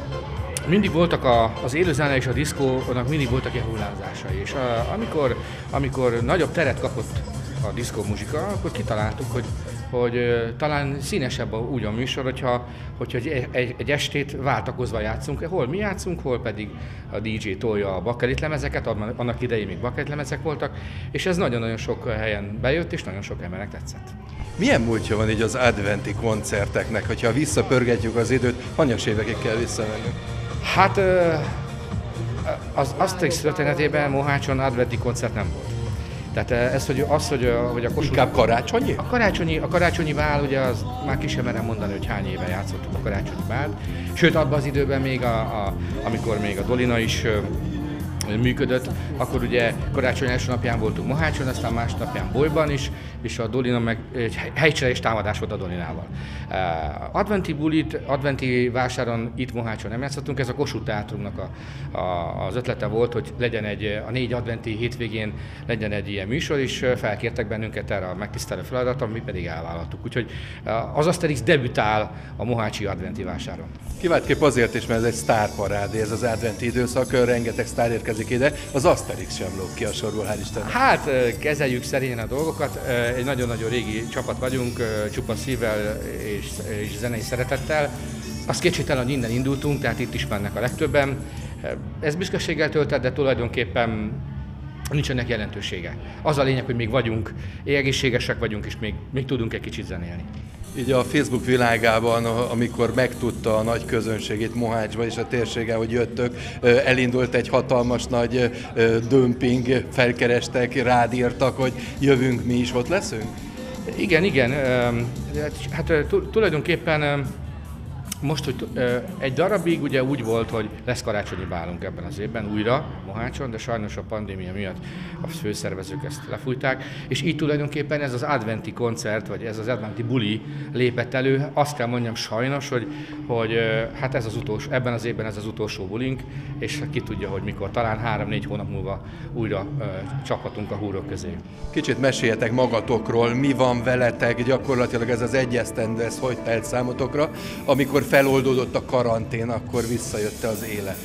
Speaker 13: Mindig voltak a, az élőzene és a diszkónak mindig voltak ilyen hullámzásai, és a, amikor, amikor nagyobb teret kapott a diszkó muzsika, akkor kitaláltuk, hogy hogy talán színesebb a, úgy a műsor, hogyha, hogyha egy, egy, egy estét váltakozva játszunk, hol mi játszunk, hol pedig a DJ tolja a bakelit lemezeket, annak idején még bakelit lemezek voltak, és ez nagyon-nagyon sok helyen bejött, és nagyon sok embernek tetszett.
Speaker 2: Milyen múltja van így az adventi koncerteknek, hogyha visszapörgetjük az időt, hanyas évekig kell visszamenni?
Speaker 13: Hát az Asterix történetében Mohácson adventi koncert nem volt. Tehát eh, ez, hogy az, hogy, a, hogy a
Speaker 2: Kossuth... Inkább karácsonyi?
Speaker 13: A karácsonyi, a karácsonyi bál, ugye az már ki sem merem mondani, hogy hány éve játszottuk a karácsonyi bált. Sőt, abban az időben még, a, a, amikor még a Dolina is működött, akkor ugye karácsony első napján voltunk Mohácson, aztán másnapján Bolyban is, és a Dolina meg egy helycserés támadás volt a Dolinával. Adventi bulit, adventi vásáron itt Mohácson nem játszottunk, ez a Kossuth Teátrumnak a, a, az ötlete volt, hogy legyen egy, a négy adventi hétvégén legyen egy ilyen műsor, és felkértek bennünket erre a megtisztelő feladatra, mi pedig elvállaltuk. Úgyhogy az Asterix debütál a Mohácsi adventi vásáron.
Speaker 2: Kiváltképp azért is, mert ez egy sztárparádé, ez az adventi időszak, rengeteg sztár érkezik ide, az Asterix sem lóg ki a sorból, hál' Istennek.
Speaker 13: Hát kezeljük szerényen a dolgokat, egy nagyon-nagyon régi csapat vagyunk, csupa szívvel és, és zenei szeretettel. Azt kétségtelen, hogy innen indultunk, tehát itt ismernek a legtöbben. Ez büszkeséggel töltett, de tulajdonképpen nincs ennek jelentősége. Az a lényeg, hogy még vagyunk, egészségesek vagyunk, és még, még tudunk egy kicsit zenélni.
Speaker 2: Így a Facebook világában, amikor megtudta a nagy közönségét Mohácsba és a térsége, hogy jöttök, elindult egy hatalmas nagy dömping, felkerestek, rád hogy jövünk, mi is ott leszünk?
Speaker 13: Igen, igen. Hát tulajdonképpen most, hogy egy darabig ugye úgy volt, hogy lesz karácsonyi bálunk ebben az évben újra Mohácson, de sajnos a pandémia miatt a főszervezők ezt lefújták, és így tulajdonképpen ez az adventi koncert, vagy ez az adventi buli lépett elő. Azt kell mondjam sajnos, hogy, hogy hát ez az utolsó, ebben az évben ez az utolsó bulink, és ki tudja, hogy mikor, talán három-négy hónap múlva újra csaphatunk a húrok közé.
Speaker 2: Kicsit meséljetek magatokról, mi van veletek, gyakorlatilag ez az egyesztendő, ez hogy telt számotokra, amikor feloldódott a karantén, akkor visszajött az élet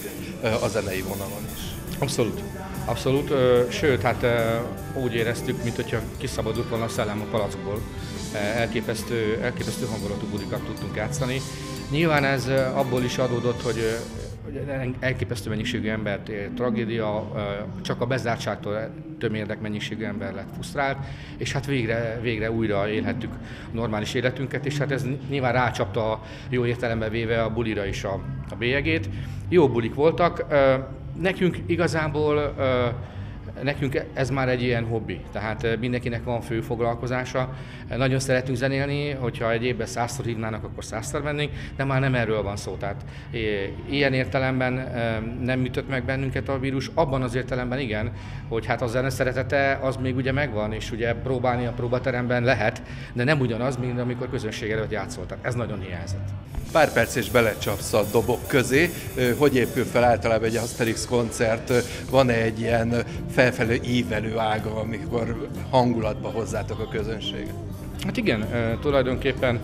Speaker 2: a zenei vonalon is.
Speaker 13: Abszolút. Abszolút, sőt, hát úgy éreztük, mint hogyha kiszabadult volna a szellem a palackból. Elképesztő, elképesztő hangulatú budikat tudtunk játszani. Nyilván ez abból is adódott, hogy elképesztő mennyiségű embert tragédia, csak a bezártságtól tömérdek mennyiségű ember lett frusztrált, és hát végre, végre újra élhettük normális életünket, és hát ez nyilván rácsapta a jó értelembe véve a bulira is a, a bélyegét. Jó bulik voltak, nekünk igazából Nekünk ez már egy ilyen hobbi, tehát eh, mindenkinek van fő foglalkozása. Eh, nagyon szeretünk zenélni, hogyha egy évben százszor hívnának, akkor százszor mennénk, de már nem erről van szó. Tehát eh, ilyen értelemben nem ütött meg bennünket a vírus, abban az értelemben igen, hogy hát a zene szeretete az még ugye megvan, és ugye próbálni a próbateremben lehet, de nem ugyanaz, mint amikor közönség előtt játszol. Tehát ez nagyon hiányzott.
Speaker 2: Pár perc és belecsapsz a dobok közé. Hogy épül fel általában egy Asterix koncert? Van-e egy ilyen felfelé ívelő ága, amikor hangulatba hozzátok a közönséget?
Speaker 13: Hát igen, tulajdonképpen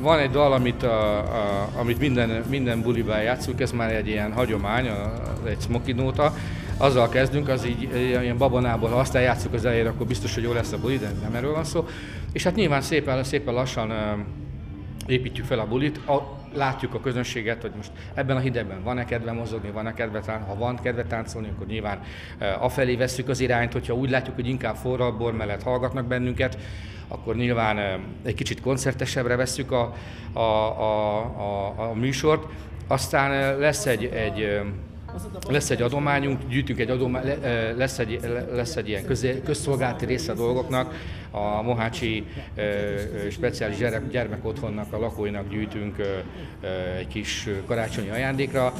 Speaker 13: van egy dal, amit, a, a, amit minden, minden bulibán játszunk, ez már egy ilyen hagyomány, egy smoky nóta. Azzal kezdünk, az így ilyen babonából, ha azt eljátszuk az elejére, akkor biztos, hogy jó lesz a buli, de nem erről van szó. És hát nyilván szépen, szépen lassan építjük fel a bulit, a, látjuk a közönséget, hogy most ebben a hidegben van-e kedve mozogni, van-e kedve táncolni, ha van kedve táncolni, akkor nyilván e, afelé vesszük az irányt, hogyha úgy látjuk, hogy inkább forralt bor mellett hallgatnak bennünket, akkor nyilván e, egy kicsit koncertesebbre vesszük a, a, a, a, a műsort. Aztán e, lesz egy, egy lesz egy adományunk, gyűjtünk egy adomány, lesz egy, lesz egy ilyen közé, közszolgálati része a dolgoknak, a Mohácsi speciális gyermek, gyermekotthonnak a lakóinak gyűjtünk egy kis karácsonyi ajándékra,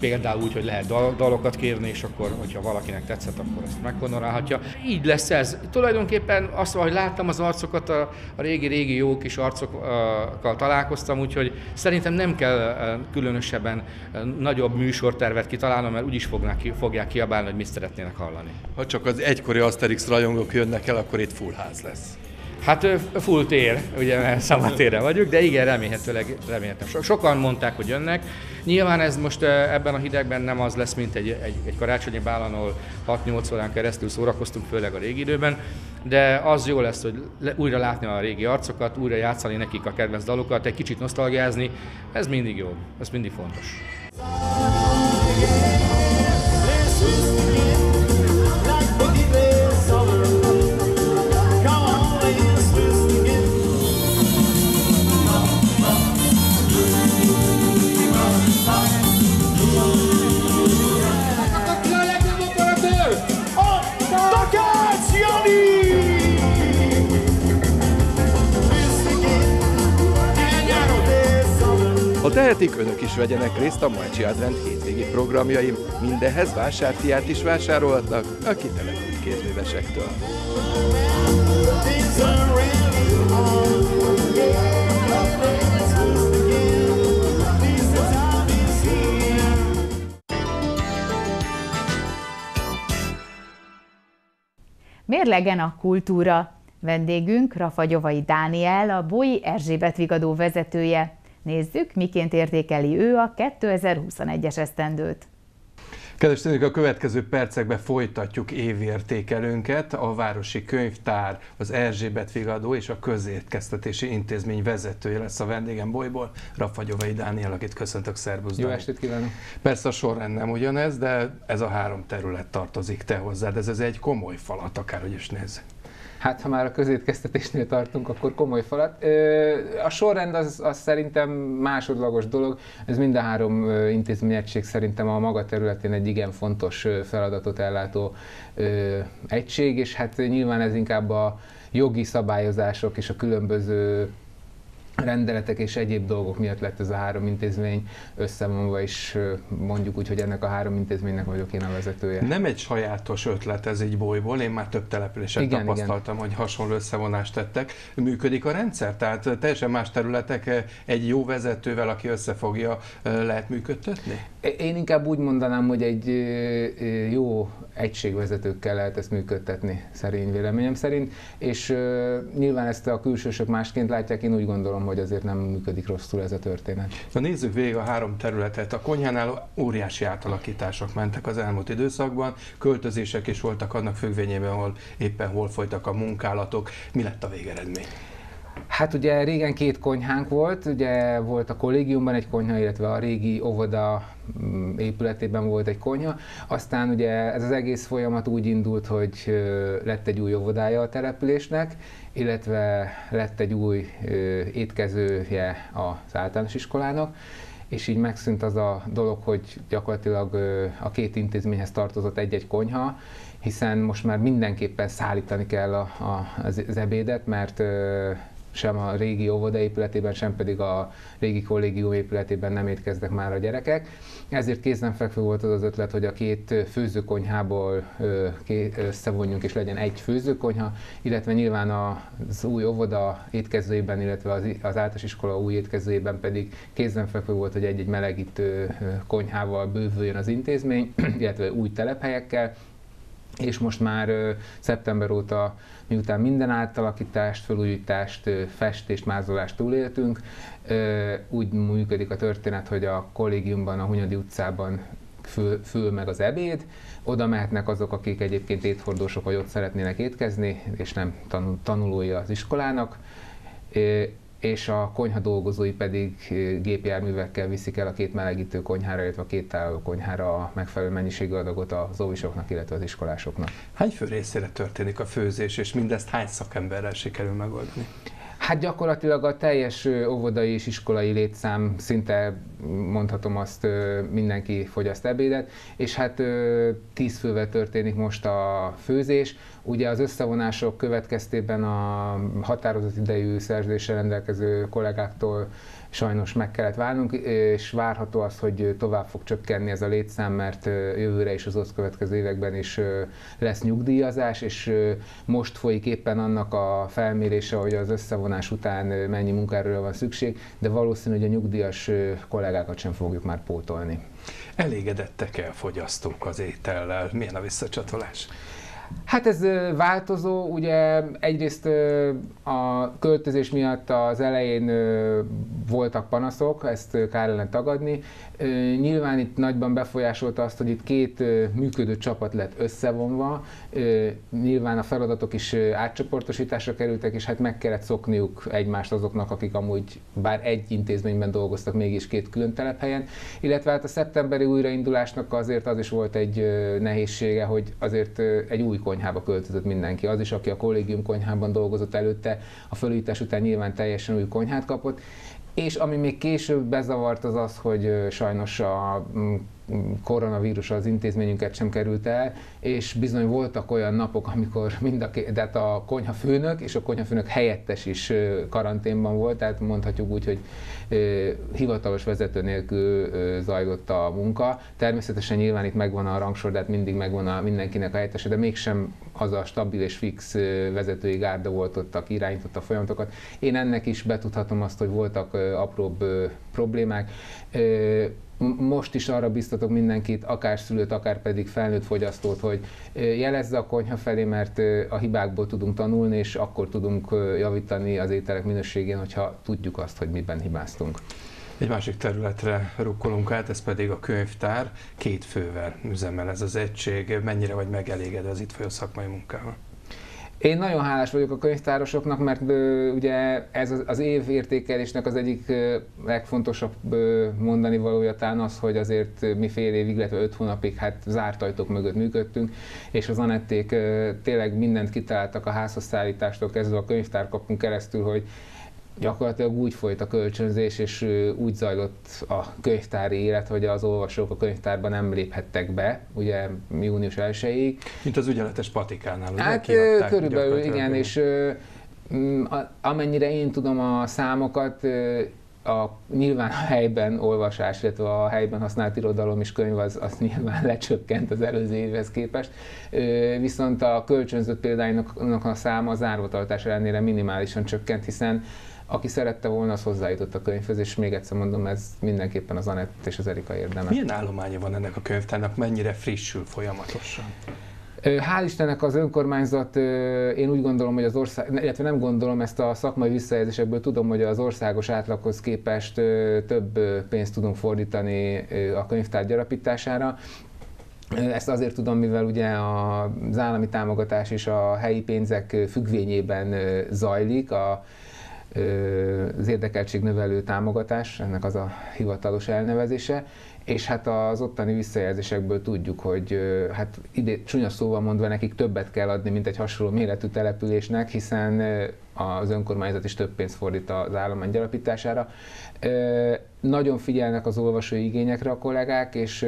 Speaker 13: például úgy, hogy lehet dal, dalokat kérni, és akkor, hogyha valakinek tetszett, akkor ezt meghonorálhatja. Így lesz ez. Tulajdonképpen azt, hogy láttam az arcokat, a, a régi-régi jó kis arcokkal találkoztam, úgyhogy szerintem nem kell különösebben nagyobb műsortervet kitalálnom, mert úgyis fognak, fogják kiabálni, hogy mit szeretnének hallani.
Speaker 2: Ha csak az egykori Asterix rajongók jönnek el, akkor itt full ház lesz.
Speaker 13: Hát full tér, ugye mert szabadtérre vagyunk, de igen, remélhetőleg, remélhetőleg. So, sokan mondták, hogy jönnek. Nyilván ez most ebben a hidegben nem az lesz, mint egy, egy, egy karácsonyi bál, ahol 6-8 órán keresztül szórakoztunk, főleg a régi időben, de az jó lesz, hogy le, újra látni a régi arcokat, újra játszani nekik a kedvenc dalokat, egy kicsit nosztalgiázni, ez mindig jó, ez mindig fontos.
Speaker 2: Ha tehetik, önök is vegyenek részt a Majcsi Advent hétvégi programjaim. Mindenhez vásárfiát is vásárolhatnak a kitelepült kézművesektől.
Speaker 1: Mérlegen a kultúra. Vendégünk Rafagyovai Dániel, a Bói Erzsébet Vigadó vezetője. Nézzük, miként értékeli ő a 2021-es esztendőt.
Speaker 2: Kedves nézők, a következő percekben folytatjuk évértékelőnket. A Városi Könyvtár, az Erzsébet Vigadó és a Közértkeztetési Intézmény vezetője lesz a vendégem bolyból, Rafagyovai Dániel, akit köszöntök, szervusz.
Speaker 14: Jó estét kívánok!
Speaker 2: Persze a sorrend nem ugyanez, de ez a három terület tartozik te hozzád, ez, ez egy komoly falat, akárhogy is nézzük.
Speaker 14: Hát, ha már a közétkeztetésnél tartunk, akkor komoly falat. A sorrend az, az szerintem másodlagos dolog. Ez mind a három intézményegység szerintem a maga területén egy igen fontos feladatot ellátó egység, és hát nyilván ez inkább a jogi szabályozások és a különböző rendeletek és egyéb dolgok miatt lett ez a három intézmény összevonva, és mondjuk úgy, hogy ennek a három intézménynek vagyok én a vezetője.
Speaker 2: Nem egy sajátos ötlet ez így bolyból, én már több településen igen, tapasztaltam, igen. hogy hasonló összevonást tettek. Működik a rendszer? Tehát teljesen más területek egy jó vezetővel, aki összefogja, lehet működtetni?
Speaker 14: Én inkább úgy mondanám, hogy egy jó egységvezetőkkel lehet ezt működtetni, szerény véleményem szerint, és nyilván ezt a külsősök másként látják, én úgy gondolom, hogy azért nem működik rosszul ez a történet.
Speaker 2: Na nézzük végig a három területet. A konyhánál óriási átalakítások mentek az elmúlt időszakban, költözések is voltak annak függvényében, ahol éppen hol folytak a munkálatok. Mi lett a végeredmény?
Speaker 14: Hát ugye régen két konyhánk volt, ugye volt a kollégiumban egy konyha, illetve a régi óvoda mm, épületében volt egy konyha. Aztán ugye ez az egész folyamat úgy indult, hogy lett egy új óvodája a településnek, illetve lett egy új étkezője az általános iskolának, és így megszűnt az a dolog, hogy gyakorlatilag a két intézményhez tartozott egy-egy konyha, hiszen most már mindenképpen szállítani kell a, az ebédet, mert sem a régi óvoda épületében, sem pedig a régi kollégium épületében nem étkeznek már a gyerekek. Ezért kézenfekvő volt az az ötlet, hogy a két főzőkonyhából összevonjunk és legyen egy főzőkonyha, illetve nyilván az új óvoda étkezőjében, illetve az, az általános iskola új étkezőjében pedig kézenfekvő volt, hogy egy-egy melegítő konyhával bővüljön az intézmény, [CLEARS THROAT] illetve új telephelyekkel, és most már szeptember óta, miután minden átalakítást, felújítást, festést, mázolást túléltünk, úgy működik a történet, hogy a kollégiumban, a Hunyadi utcában fül, fül meg az ebéd, oda mehetnek azok, akik egyébként éthordósok, vagy ott szeretnének étkezni, és nem tanul, tanulói az iskolának, és a konyha dolgozói pedig gépjárművekkel viszik el a két melegítő konyhára, illetve a két táló konyhára a megfelelő mennyiségű adagot az óvisoknak, illetve az iskolásoknak.
Speaker 2: Hány fő részére történik a főzés, és mindezt hány szakemberrel sikerül megoldani?
Speaker 14: Hát gyakorlatilag a teljes óvodai és iskolai létszám szinte mondhatom azt mindenki fogyaszt ebédet, és hát tíz fővel történik most a főzés. Ugye az összevonások következtében a határozott idejű szerződésre rendelkező kollégáktól sajnos meg kellett várnunk, és várható az, hogy tovább fog csökkenni ez a létszám, mert jövőre is az ott következő években is lesz nyugdíjazás, és most folyik éppen annak a felmérése, hogy az összevonás után mennyi munkáról van szükség, de valószínű, hogy a nyugdíjas kollégákat sem fogjuk már pótolni.
Speaker 2: Elégedettek-e a fogyasztók az étellel? Milyen a visszacsatolás?
Speaker 14: Hát ez változó, ugye egyrészt a költözés miatt az elején voltak panaszok, ezt kár lenne tagadni. Nyilván itt nagyban befolyásolta azt, hogy itt két működő csapat lett összevonva, nyilván a feladatok is átcsoportosításra kerültek, és hát meg kellett szokniuk egymást azoknak, akik amúgy bár egy intézményben dolgoztak, mégis két külön telephelyen, illetve hát a szeptemberi újraindulásnak azért az is volt egy nehézsége, hogy azért egy új konyhába költözött mindenki. Az is, aki a kollégium konyhában dolgozott előtte, a fölújítás után nyilván teljesen új konyhát kapott, és ami még később bezavart az az, hogy sajnos a koronavírus az intézményünket sem került el, és bizony voltak olyan napok, amikor mind a, de hát a konyhafőnök és a konyhafőnök helyettes is karanténban volt, tehát mondhatjuk úgy, hogy hivatalos vezető nélkül zajlott a munka. Természetesen nyilván itt megvan a rangsor, de hát mindig megvan a mindenkinek a helyettese, de mégsem az a stabil és fix vezetői gárda volt ott, aki irányította a folyamatokat. Én ennek is betudhatom azt, hogy voltak apróbb problémák most is arra biztatok mindenkit, akár szülőt, akár pedig felnőtt fogyasztót, hogy jelezze a konyha felé, mert a hibákból tudunk tanulni, és akkor tudunk javítani az ételek minőségén, hogyha tudjuk azt, hogy miben hibáztunk.
Speaker 2: Egy másik területre rukkolunk át, ez pedig a könyvtár. Két fővel üzemel ez az egység. Mennyire vagy megelégedve az itt folyó szakmai munkával?
Speaker 14: Én nagyon hálás vagyok a könyvtárosoknak, mert ö, ugye ez az, az év értékelésnek az egyik ö, legfontosabb ö, mondani valója talán az, hogy azért mi fél évig, illetve öt hónapig hát zárt ajtók mögött működtünk, és az Anették ö, tényleg mindent kitaláltak a házhoz szállítástól kezdve a könyvtárkapunk keresztül, hogy gyakorlatilag úgy folyt a kölcsönzés, és úgy zajlott a könyvtári élet, hogy az olvasók a könyvtárban nem léphettek be, ugye június 1-ig.
Speaker 2: Mint az ügyeletes patikánál, ugye?
Speaker 14: Hát körülbelül igen, és amennyire én tudom a számokat, a, nyilván a helyben olvasás, illetve a helyben használt irodalom és könyv az, az nyilván [LAUGHS] lecsökkent az előző évhez képest, viszont a kölcsönzött példánynak a száma az árvatartás ellenére minimálisan csökkent, hiszen aki szerette volna, az hozzájutott a könyvhöz, és még egyszer mondom, ez mindenképpen az Anett és az Erika érdeme.
Speaker 2: Milyen állománya van ennek a könyvtárnak, mennyire frissül folyamatosan?
Speaker 14: Hál' Istennek az önkormányzat, én úgy gondolom, hogy az ország, illetve nem gondolom ezt a szakmai visszajelzésekből, tudom, hogy az országos átlaghoz képest több pénzt tudunk fordítani a könyvtár gyarapítására. Ezt azért tudom, mivel ugye az állami támogatás és a helyi pénzek függvényében zajlik, a az érdekeltségnövelő támogatás, ennek az a hivatalos elnevezése, és hát az ottani visszajelzésekből tudjuk, hogy hát ide, csúnya szóval mondva nekik többet kell adni, mint egy hasonló méretű településnek, hiszen az önkormányzat is több pénzt fordít az állomány gyarapítására. Nagyon figyelnek az olvasói igényekre a kollégák, és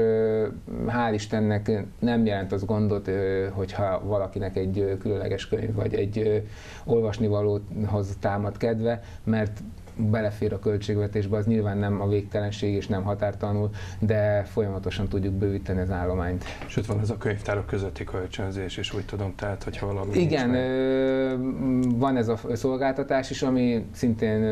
Speaker 14: hál' Istennek nem jelent az gondot, hogyha valakinek egy különleges könyv vagy egy olvasnivalóhoz támad kedve, mert belefér a költségvetésbe, az nyilván nem a végtelenség és nem határtalanul, de folyamatosan tudjuk bővíteni az állományt.
Speaker 2: Sőt, van ez a könyvtárok közötti kölcsönzés is, úgy tudom, tehát hogyha valami
Speaker 14: Igen, van ez a szolgáltatás is, ami szintén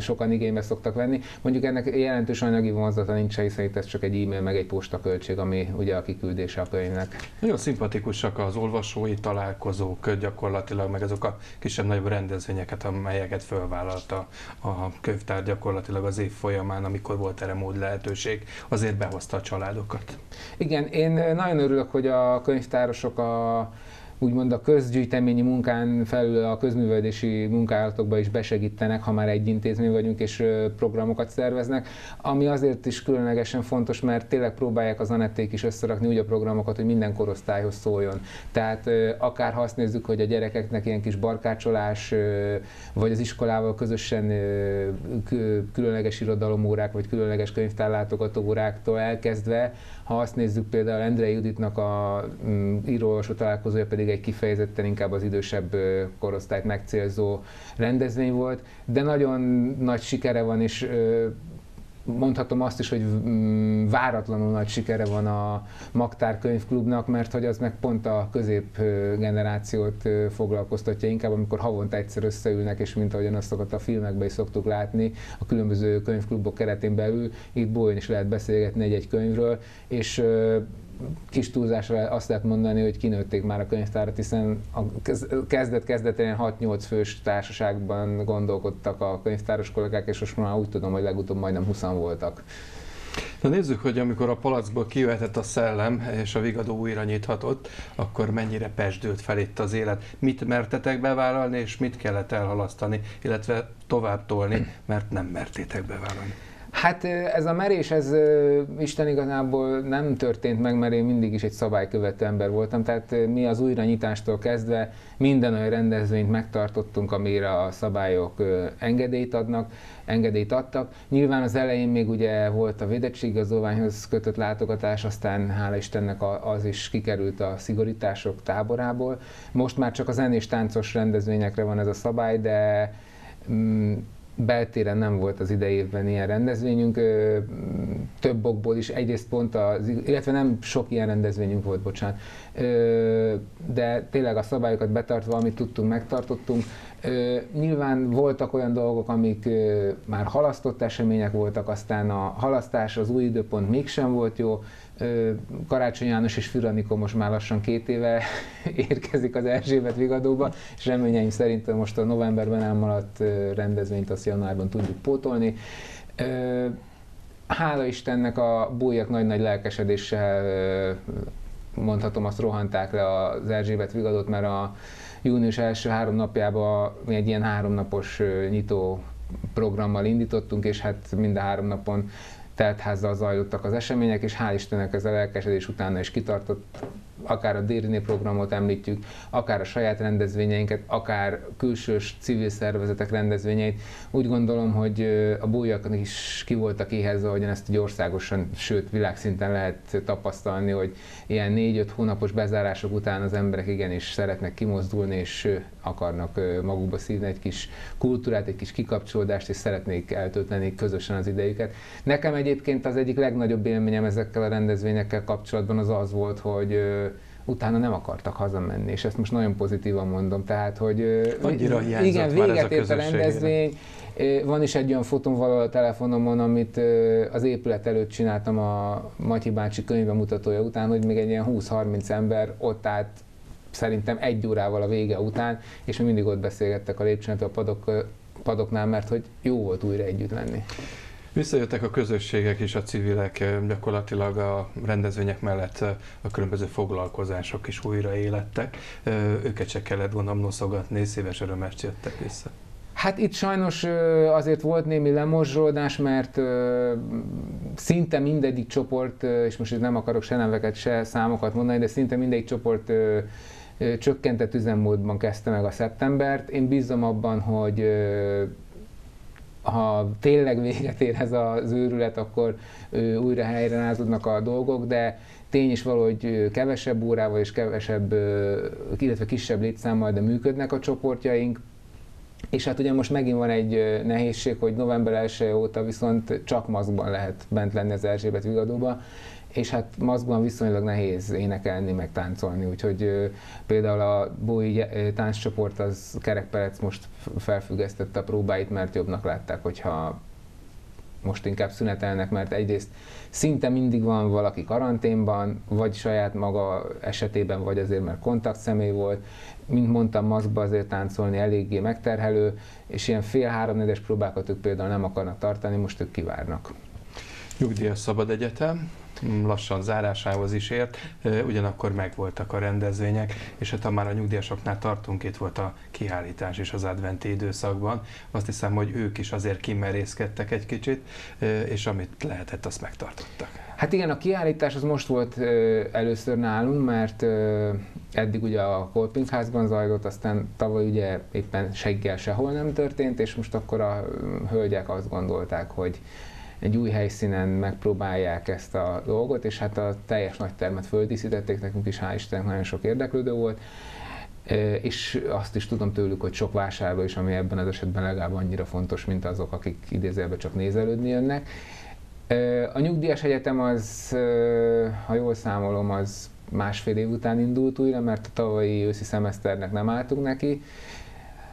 Speaker 14: sokan igénybe szoktak venni. Mondjuk ennek jelentős anyagi vonzata nincs, hiszen itt ez csak egy e-mail, meg egy postaköltség, ami ugye a kiküldése a könyvnek.
Speaker 2: Nagyon szimpatikusak az olvasói találkozók gyakorlatilag, meg azok a kisebb-nagyobb rendezvényeket, amelyeket fölvállalta a könyvtár gyakorlatilag az év folyamán, amikor volt erre mód lehetőség, azért behozta a családokat.
Speaker 14: Igen, én nagyon örülök, hogy a könyvtárosok a úgymond a közgyűjteményi munkán felül a közművelési munkálatokba is besegítenek, ha már egy intézmény vagyunk és programokat szerveznek, ami azért is különlegesen fontos, mert tényleg próbálják az anették is összerakni úgy a programokat, hogy minden korosztályhoz szóljon. Tehát akár ha azt nézzük, hogy a gyerekeknek ilyen kis barkácsolás, vagy az iskolával közösen különleges irodalomórák, vagy különleges könyvtárlátogató óráktól elkezdve, ha azt nézzük például Endre Juditnak a mm, íróolvasó találkozója pedig egy kifejezetten inkább az idősebb korosztályt megcélzó rendezvény volt, de nagyon nagy sikere van, és mondhatom azt is, hogy mm, váratlanul nagy sikere van a Magtár könyvklubnak, mert hogy az meg pont a középgenerációt foglalkoztatja inkább, amikor havonta egyszer összeülnek, és mint ahogyan azt szokott a filmekben is szoktuk látni, a különböző könyvklubok keretén belül, itt bolyon is lehet beszélgetni egy-egy könyvről, és kis túlzásra azt lehet mondani, hogy kinőtték már a könyvtárat, hiszen a kezdet-kezdetén 6-8 fős társaságban gondolkodtak a könyvtáros kollégák, és most már úgy tudom, hogy legutóbb majdnem 20 voltak.
Speaker 2: Na nézzük, hogy amikor a palacból kijöhetett a szellem, és a vigadó újra nyithatott, akkor mennyire pesdőlt fel itt az élet. Mit mertetek bevállalni, és mit kellett elhalasztani, illetve tovább tolni, mert nem mertétek bevállalni?
Speaker 14: Hát ez a merés, ez Isten igazából nem történt meg, mert én mindig is egy szabálykövető ember voltam, tehát mi az újranyitástól kezdve minden olyan rendezvényt megtartottunk, amire a szabályok engedélyt adnak, engedélyt adtak. Nyilván az elején még ugye volt a védettségigazolványhoz kötött látogatás, aztán hála Istennek az is kikerült a szigorítások táborából. Most már csak a zenés táncos rendezvényekre van ez a szabály, de mm, beltéren nem volt az idejében ilyen rendezvényünk, több okból is, egyrészt pont az, illetve nem sok ilyen rendezvényünk volt, bocsánat, de tényleg a szabályokat betartva, amit tudtunk, megtartottunk. Nyilván voltak olyan dolgok, amik már halasztott események voltak, aztán a halasztás, az új időpont mégsem volt jó, Karácsony János és Füranikó most már lassan két éve [LAUGHS] érkezik az Erzsébet Vigadóba, és reményeim szerint most a novemberben elmaradt rendezvényt azt januárban tudjuk pótolni. Hála Istennek a bújak nagy-nagy lelkesedéssel mondhatom azt rohanták le az Erzsébet Vigadót, mert a június első három napjában egy ilyen háromnapos nyitó programmal indítottunk, és hát mind a három napon teltházzal zajlottak az események, és hál' Istennek ez a lelkesedés utána is kitartott, akár a Dérné programot említjük, akár a saját rendezvényeinket, akár külsős civil szervezetek rendezvényeit. Úgy gondolom, hogy a bújak is ki voltak éhezve, ahogyan ezt egy országosan, sőt világszinten lehet tapasztalni, hogy ilyen négy-öt hónapos bezárások után az emberek igenis szeretnek kimozdulni, és akarnak magukba szívni egy kis kultúrát, egy kis kikapcsolódást, és szeretnék eltölteni közösen az idejüket. Nekem egyébként az egyik legnagyobb élményem ezekkel a rendezvényekkel kapcsolatban az az volt, hogy utána nem akartak hazamenni, és ezt most nagyon pozitívan mondom, tehát, hogy
Speaker 2: Annyira
Speaker 14: igen, véget ért a rendezvény, van is egy olyan valahol a telefonomon, amit az épület előtt csináltam a Matyi bácsi könyvemutatója után, hogy még egy ilyen 20-30 ember ott állt szerintem egy órával a vége után, és mi mindig ott beszélgettek a lépcsőn a padok, padoknál, mert hogy jó volt újra együtt lenni.
Speaker 2: Visszajöttek a közösségek és a civilek, gyakorlatilag a rendezvények mellett a különböző foglalkozások is újra élettek. Őket se kellett gondolom noszogatni, szíves örömmel jöttek vissza.
Speaker 14: Hát itt sajnos azért volt némi lemorzsolódás, mert szinte mindegyik csoport, és most itt nem akarok se neveket, se számokat mondani, de szinte mindegyik csoport csökkentett üzemmódban kezdte meg a szeptembert. Én bízom abban, hogy ha tényleg véget ér ez az őrület, akkor újra helyre a dolgok, de tény is valahogy kevesebb órával és kevesebb, illetve kisebb létszámmal, de működnek a csoportjaink. És hát ugye most megint van egy nehézség, hogy november 1 óta viszont csak maszkban lehet bent lenni az Erzsébet vigadóba, és hát maszkban viszonylag nehéz énekelni, meg táncolni, úgyhogy ö, például a Bói tánccsoport az Kerekperec most felfüggesztette a próbáit, mert jobbnak látták, hogyha most inkább szünetelnek, mert egyrészt szinte mindig van valaki karanténban, vagy saját maga esetében, vagy azért, mert kontakt személy volt. Mint mondtam, maszkba azért táncolni eléggé megterhelő, és ilyen fél-három próbákat ők például nem akarnak tartani, most ők kivárnak.
Speaker 2: Nyugdíjas Szabad Egyetem, lassan zárásához is ért, ugyanakkor megvoltak a rendezvények, és hát ha már a nyugdíjasoknál tartunk, itt volt a kiállítás is az adventi időszakban. Azt hiszem, hogy ők is azért kimerészkedtek egy kicsit, és amit lehetett, azt megtartottak.
Speaker 14: Hát igen, a kiállítás az most volt először nálunk, mert eddig ugye a Kolpingházban zajlott, aztán tavaly ugye éppen seggel sehol nem történt, és most akkor a hölgyek azt gondolták, hogy egy új helyszínen megpróbálják ezt a dolgot, és hát a teljes nagy termet földíszítették, nekünk is hál' Istennek nagyon sok érdeklődő volt, és azt is tudom tőlük, hogy sok vásárló is, ami ebben az esetben legalább annyira fontos, mint azok, akik idézőjelben csak nézelődni jönnek. A nyugdíjas egyetem az, ha jól számolom, az másfél év után indult újra, mert a tavalyi őszi szemeszternek nem álltunk neki,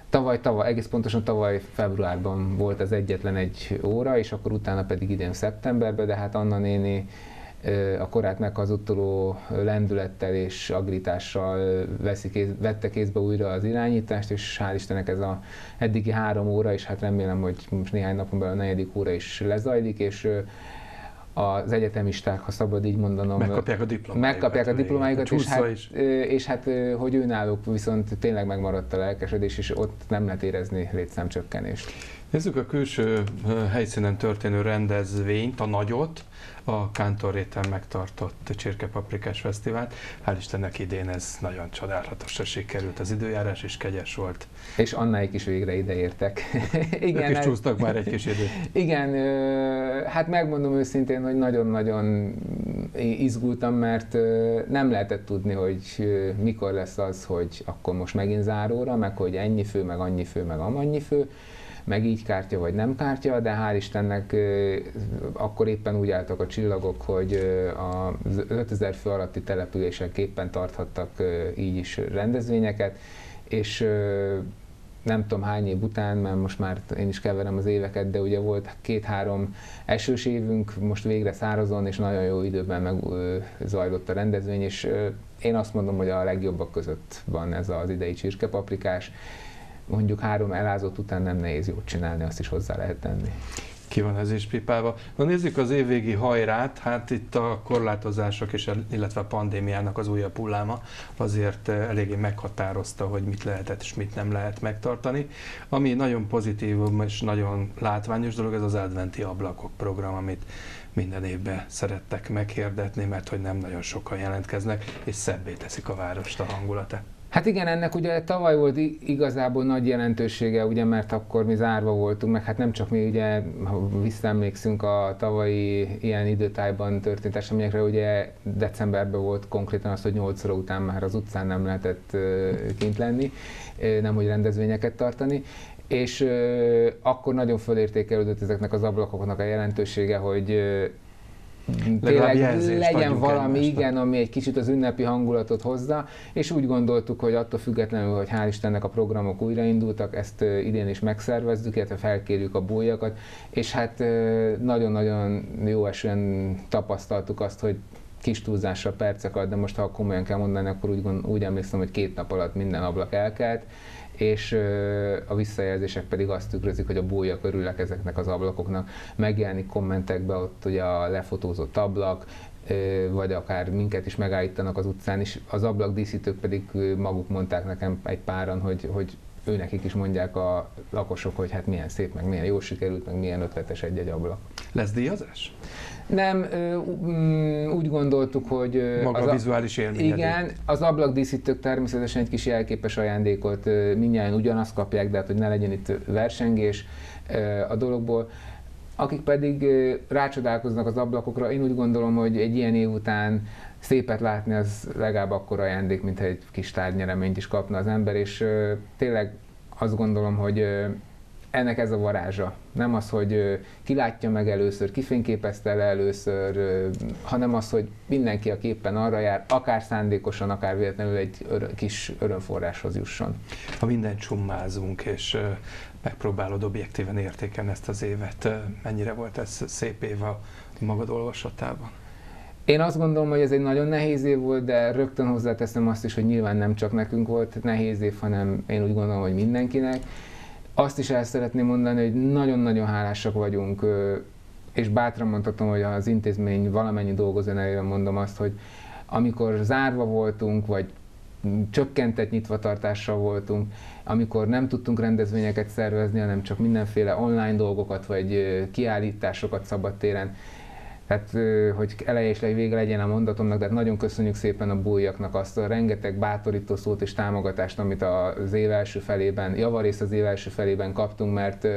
Speaker 14: Tavaly, tavaly, egész pontosan tavaly februárban volt az egyetlen egy óra, és akkor utána pedig idén szeptemberben, de hát Anna néni a korát meghazudtoló lendülettel és agritással veszi kéz, vette kézbe újra az irányítást, és hál' Istennek ez a eddigi három óra, és hát remélem, hogy most néhány napon belül a negyedik óra is lezajlik, és az egyetemisták, ha szabad így mondanom,
Speaker 2: megkapják a diplomájukat,
Speaker 14: megkapják a diplomájukat
Speaker 2: és, hát,
Speaker 14: is. és hát hogy ő náluk viszont tényleg megmaradt a lelkesedés, és ott nem lehet érezni létszámcsökkenést.
Speaker 2: Nézzük a külső helyszínen történő rendezvényt, a nagyot, a Kántorréten megtartott Csirkepaprikás Fesztivált. Hál' Istennek idén ez nagyon csodálatosra sikerült, az időjárás is kegyes volt.
Speaker 14: És Annáik is végre ideértek.
Speaker 2: Igen, [LAUGHS] ők is csúsztak már egy kis időt. [LAUGHS]
Speaker 14: Igen, hát megmondom őszintén, hogy nagyon-nagyon izgultam, mert nem lehetett tudni, hogy mikor lesz az, hogy akkor most megint záróra, meg hogy ennyi fő, meg annyi fő, meg amannyi fő meg így kártya vagy nem kártya, de hál' Istennek akkor éppen úgy álltak a csillagok, hogy az 5000 fő alatti települések éppen tarthattak így is rendezvényeket, és nem tudom hány év után, mert most már én is keverem az éveket, de ugye volt két-három esős évünk, most végre szárazon, és nagyon jó időben meg zajlott a rendezvény, és én azt mondom, hogy a legjobbak között van ez az idei csirkepaprikás, mondjuk három elázott után nem nehéz jót csinálni, azt is hozzá lehet tenni.
Speaker 2: Ki van ez is pipálva. Na nézzük az évvégi hajrát, hát itt a korlátozások és illetve a pandémiának az újabb hulláma azért eh, eléggé meghatározta, hogy mit lehetett és mit nem lehet megtartani. Ami nagyon pozitív és nagyon látványos dolog, ez az adventi ablakok program, amit minden évben szerettek meghirdetni, mert hogy nem nagyon sokan jelentkeznek, és szebbé teszik a várost a hangulatát.
Speaker 14: Hát igen, ennek ugye tavaly volt igazából nagy jelentősége, ugye, mert akkor mi zárva voltunk, meg hát nem csak mi, ugye, ha visszaemlékszünk a tavalyi ilyen időtájban történt eseményekre, ugye decemberben volt konkrétan az, hogy 8 óra után már az utcán nem lehetett kint lenni, nem hogy rendezvényeket tartani, és akkor nagyon fölértékelődött ezeknek az ablakoknak a jelentősége, hogy tényleg legyen valami, igen, ami egy kicsit az ünnepi hangulatot hozza, és úgy gondoltuk, hogy attól függetlenül, hogy hál' Istennek a programok újraindultak, ezt idén is megszervezzük, illetve felkérjük a bólyakat, és hát nagyon-nagyon jó esően tapasztaltuk azt, hogy kis túlzásra percek alatt, de most ha komolyan kell mondani, akkor úgy, úgy emlékszem, hogy két nap alatt minden ablak elkelt, és a visszajelzések pedig azt tükrözik, hogy a bója körülnek ezeknek az ablakoknak megjelenik kommentekbe ott ugye a lefotózott ablak, vagy akár minket is megállítanak az utcán, és az ablakdíszítők pedig maguk mondták nekem egy páran, hogy, hogy őnekik is mondják a lakosok, hogy hát milyen szép, meg milyen jó sikerült, meg milyen ötletes egy-egy ablak.
Speaker 2: Lesz díjazás?
Speaker 14: Nem, mm, úgy gondoltuk, hogy...
Speaker 2: Maga az a vizuális élmény.
Speaker 14: Igen, az ablakdíszítők természetesen egy kis jelképes ajándékot mindjárt ugyanazt kapják, de hát, hogy ne legyen itt versengés a dologból. Akik pedig rácsodálkoznak az ablakokra, én úgy gondolom, hogy egy ilyen év után szépet látni az legalább akkor ajándék, mint egy kis tárgynyereményt is kapna az ember, és tényleg azt gondolom, hogy ennek ez a varázsa. Nem az, hogy ki látja meg először, ki fényképezte le először, hanem az, hogy mindenki a képen arra jár, akár szándékosan, akár véletlenül egy örö- kis örömforráshoz jusson.
Speaker 2: Ha mindent csummázunk, és megpróbálod objektíven értékelni ezt az évet, mennyire volt ez szép év a magad olvasatában?
Speaker 14: Én azt gondolom, hogy ez egy nagyon nehéz év volt, de rögtön hozzáteszem azt is, hogy nyilván nem csak nekünk volt nehéz év, hanem én úgy gondolom, hogy mindenkinek. Azt is el szeretném mondani, hogy nagyon-nagyon hálásak vagyunk, és bátran mondhatom, hogy az intézmény valamennyi dolgozó nevében mondom azt, hogy amikor zárva voltunk, vagy csökkentett nyitvatartással voltunk, amikor nem tudtunk rendezvényeket szervezni, hanem csak mindenféle online dolgokat, vagy kiállításokat szabadtéren, tehát, hogy eleje és vége legyen a mondatomnak, de hát nagyon köszönjük szépen a bújjaknak azt a rengeteg bátorító szót és támogatást, amit az év első felében, javarészt az év első felében kaptunk, mert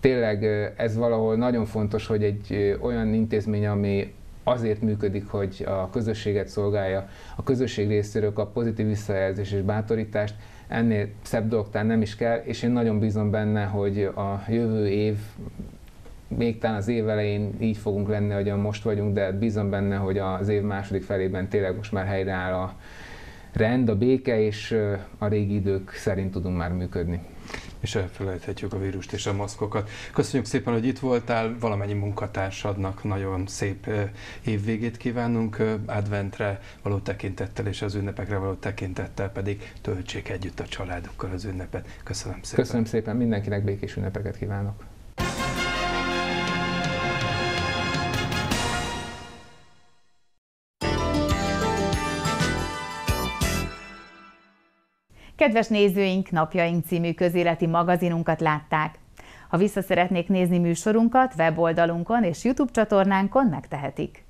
Speaker 14: tényleg ez valahol nagyon fontos, hogy egy olyan intézmény, ami azért működik, hogy a közösséget szolgálja, a közösség részéről kap pozitív visszajelzés és bátorítást, ennél szebb dolgtán nem is kell, és én nagyon bízom benne, hogy a jövő év még talán az év elején így fogunk lenni, ahogyan most vagyunk, de bízom benne, hogy az év második felében tényleg most már helyreáll a rend, a béke, és a régi idők szerint tudunk már működni.
Speaker 2: És elfelejthetjük a vírust és a maszkokat. Köszönjük szépen, hogy itt voltál, valamennyi munkatársadnak nagyon szép évvégét kívánunk, adventre való tekintettel és az ünnepekre való tekintettel pedig töltsék együtt a családokkal az ünnepet. Köszönöm szépen.
Speaker 14: Köszönöm szépen, mindenkinek békés ünnepeket kívánok.
Speaker 1: Kedves nézőink, Napjaink című közéleti magazinunkat látták. Ha vissza szeretnék nézni műsorunkat, weboldalunkon és YouTube csatornánkon megtehetik.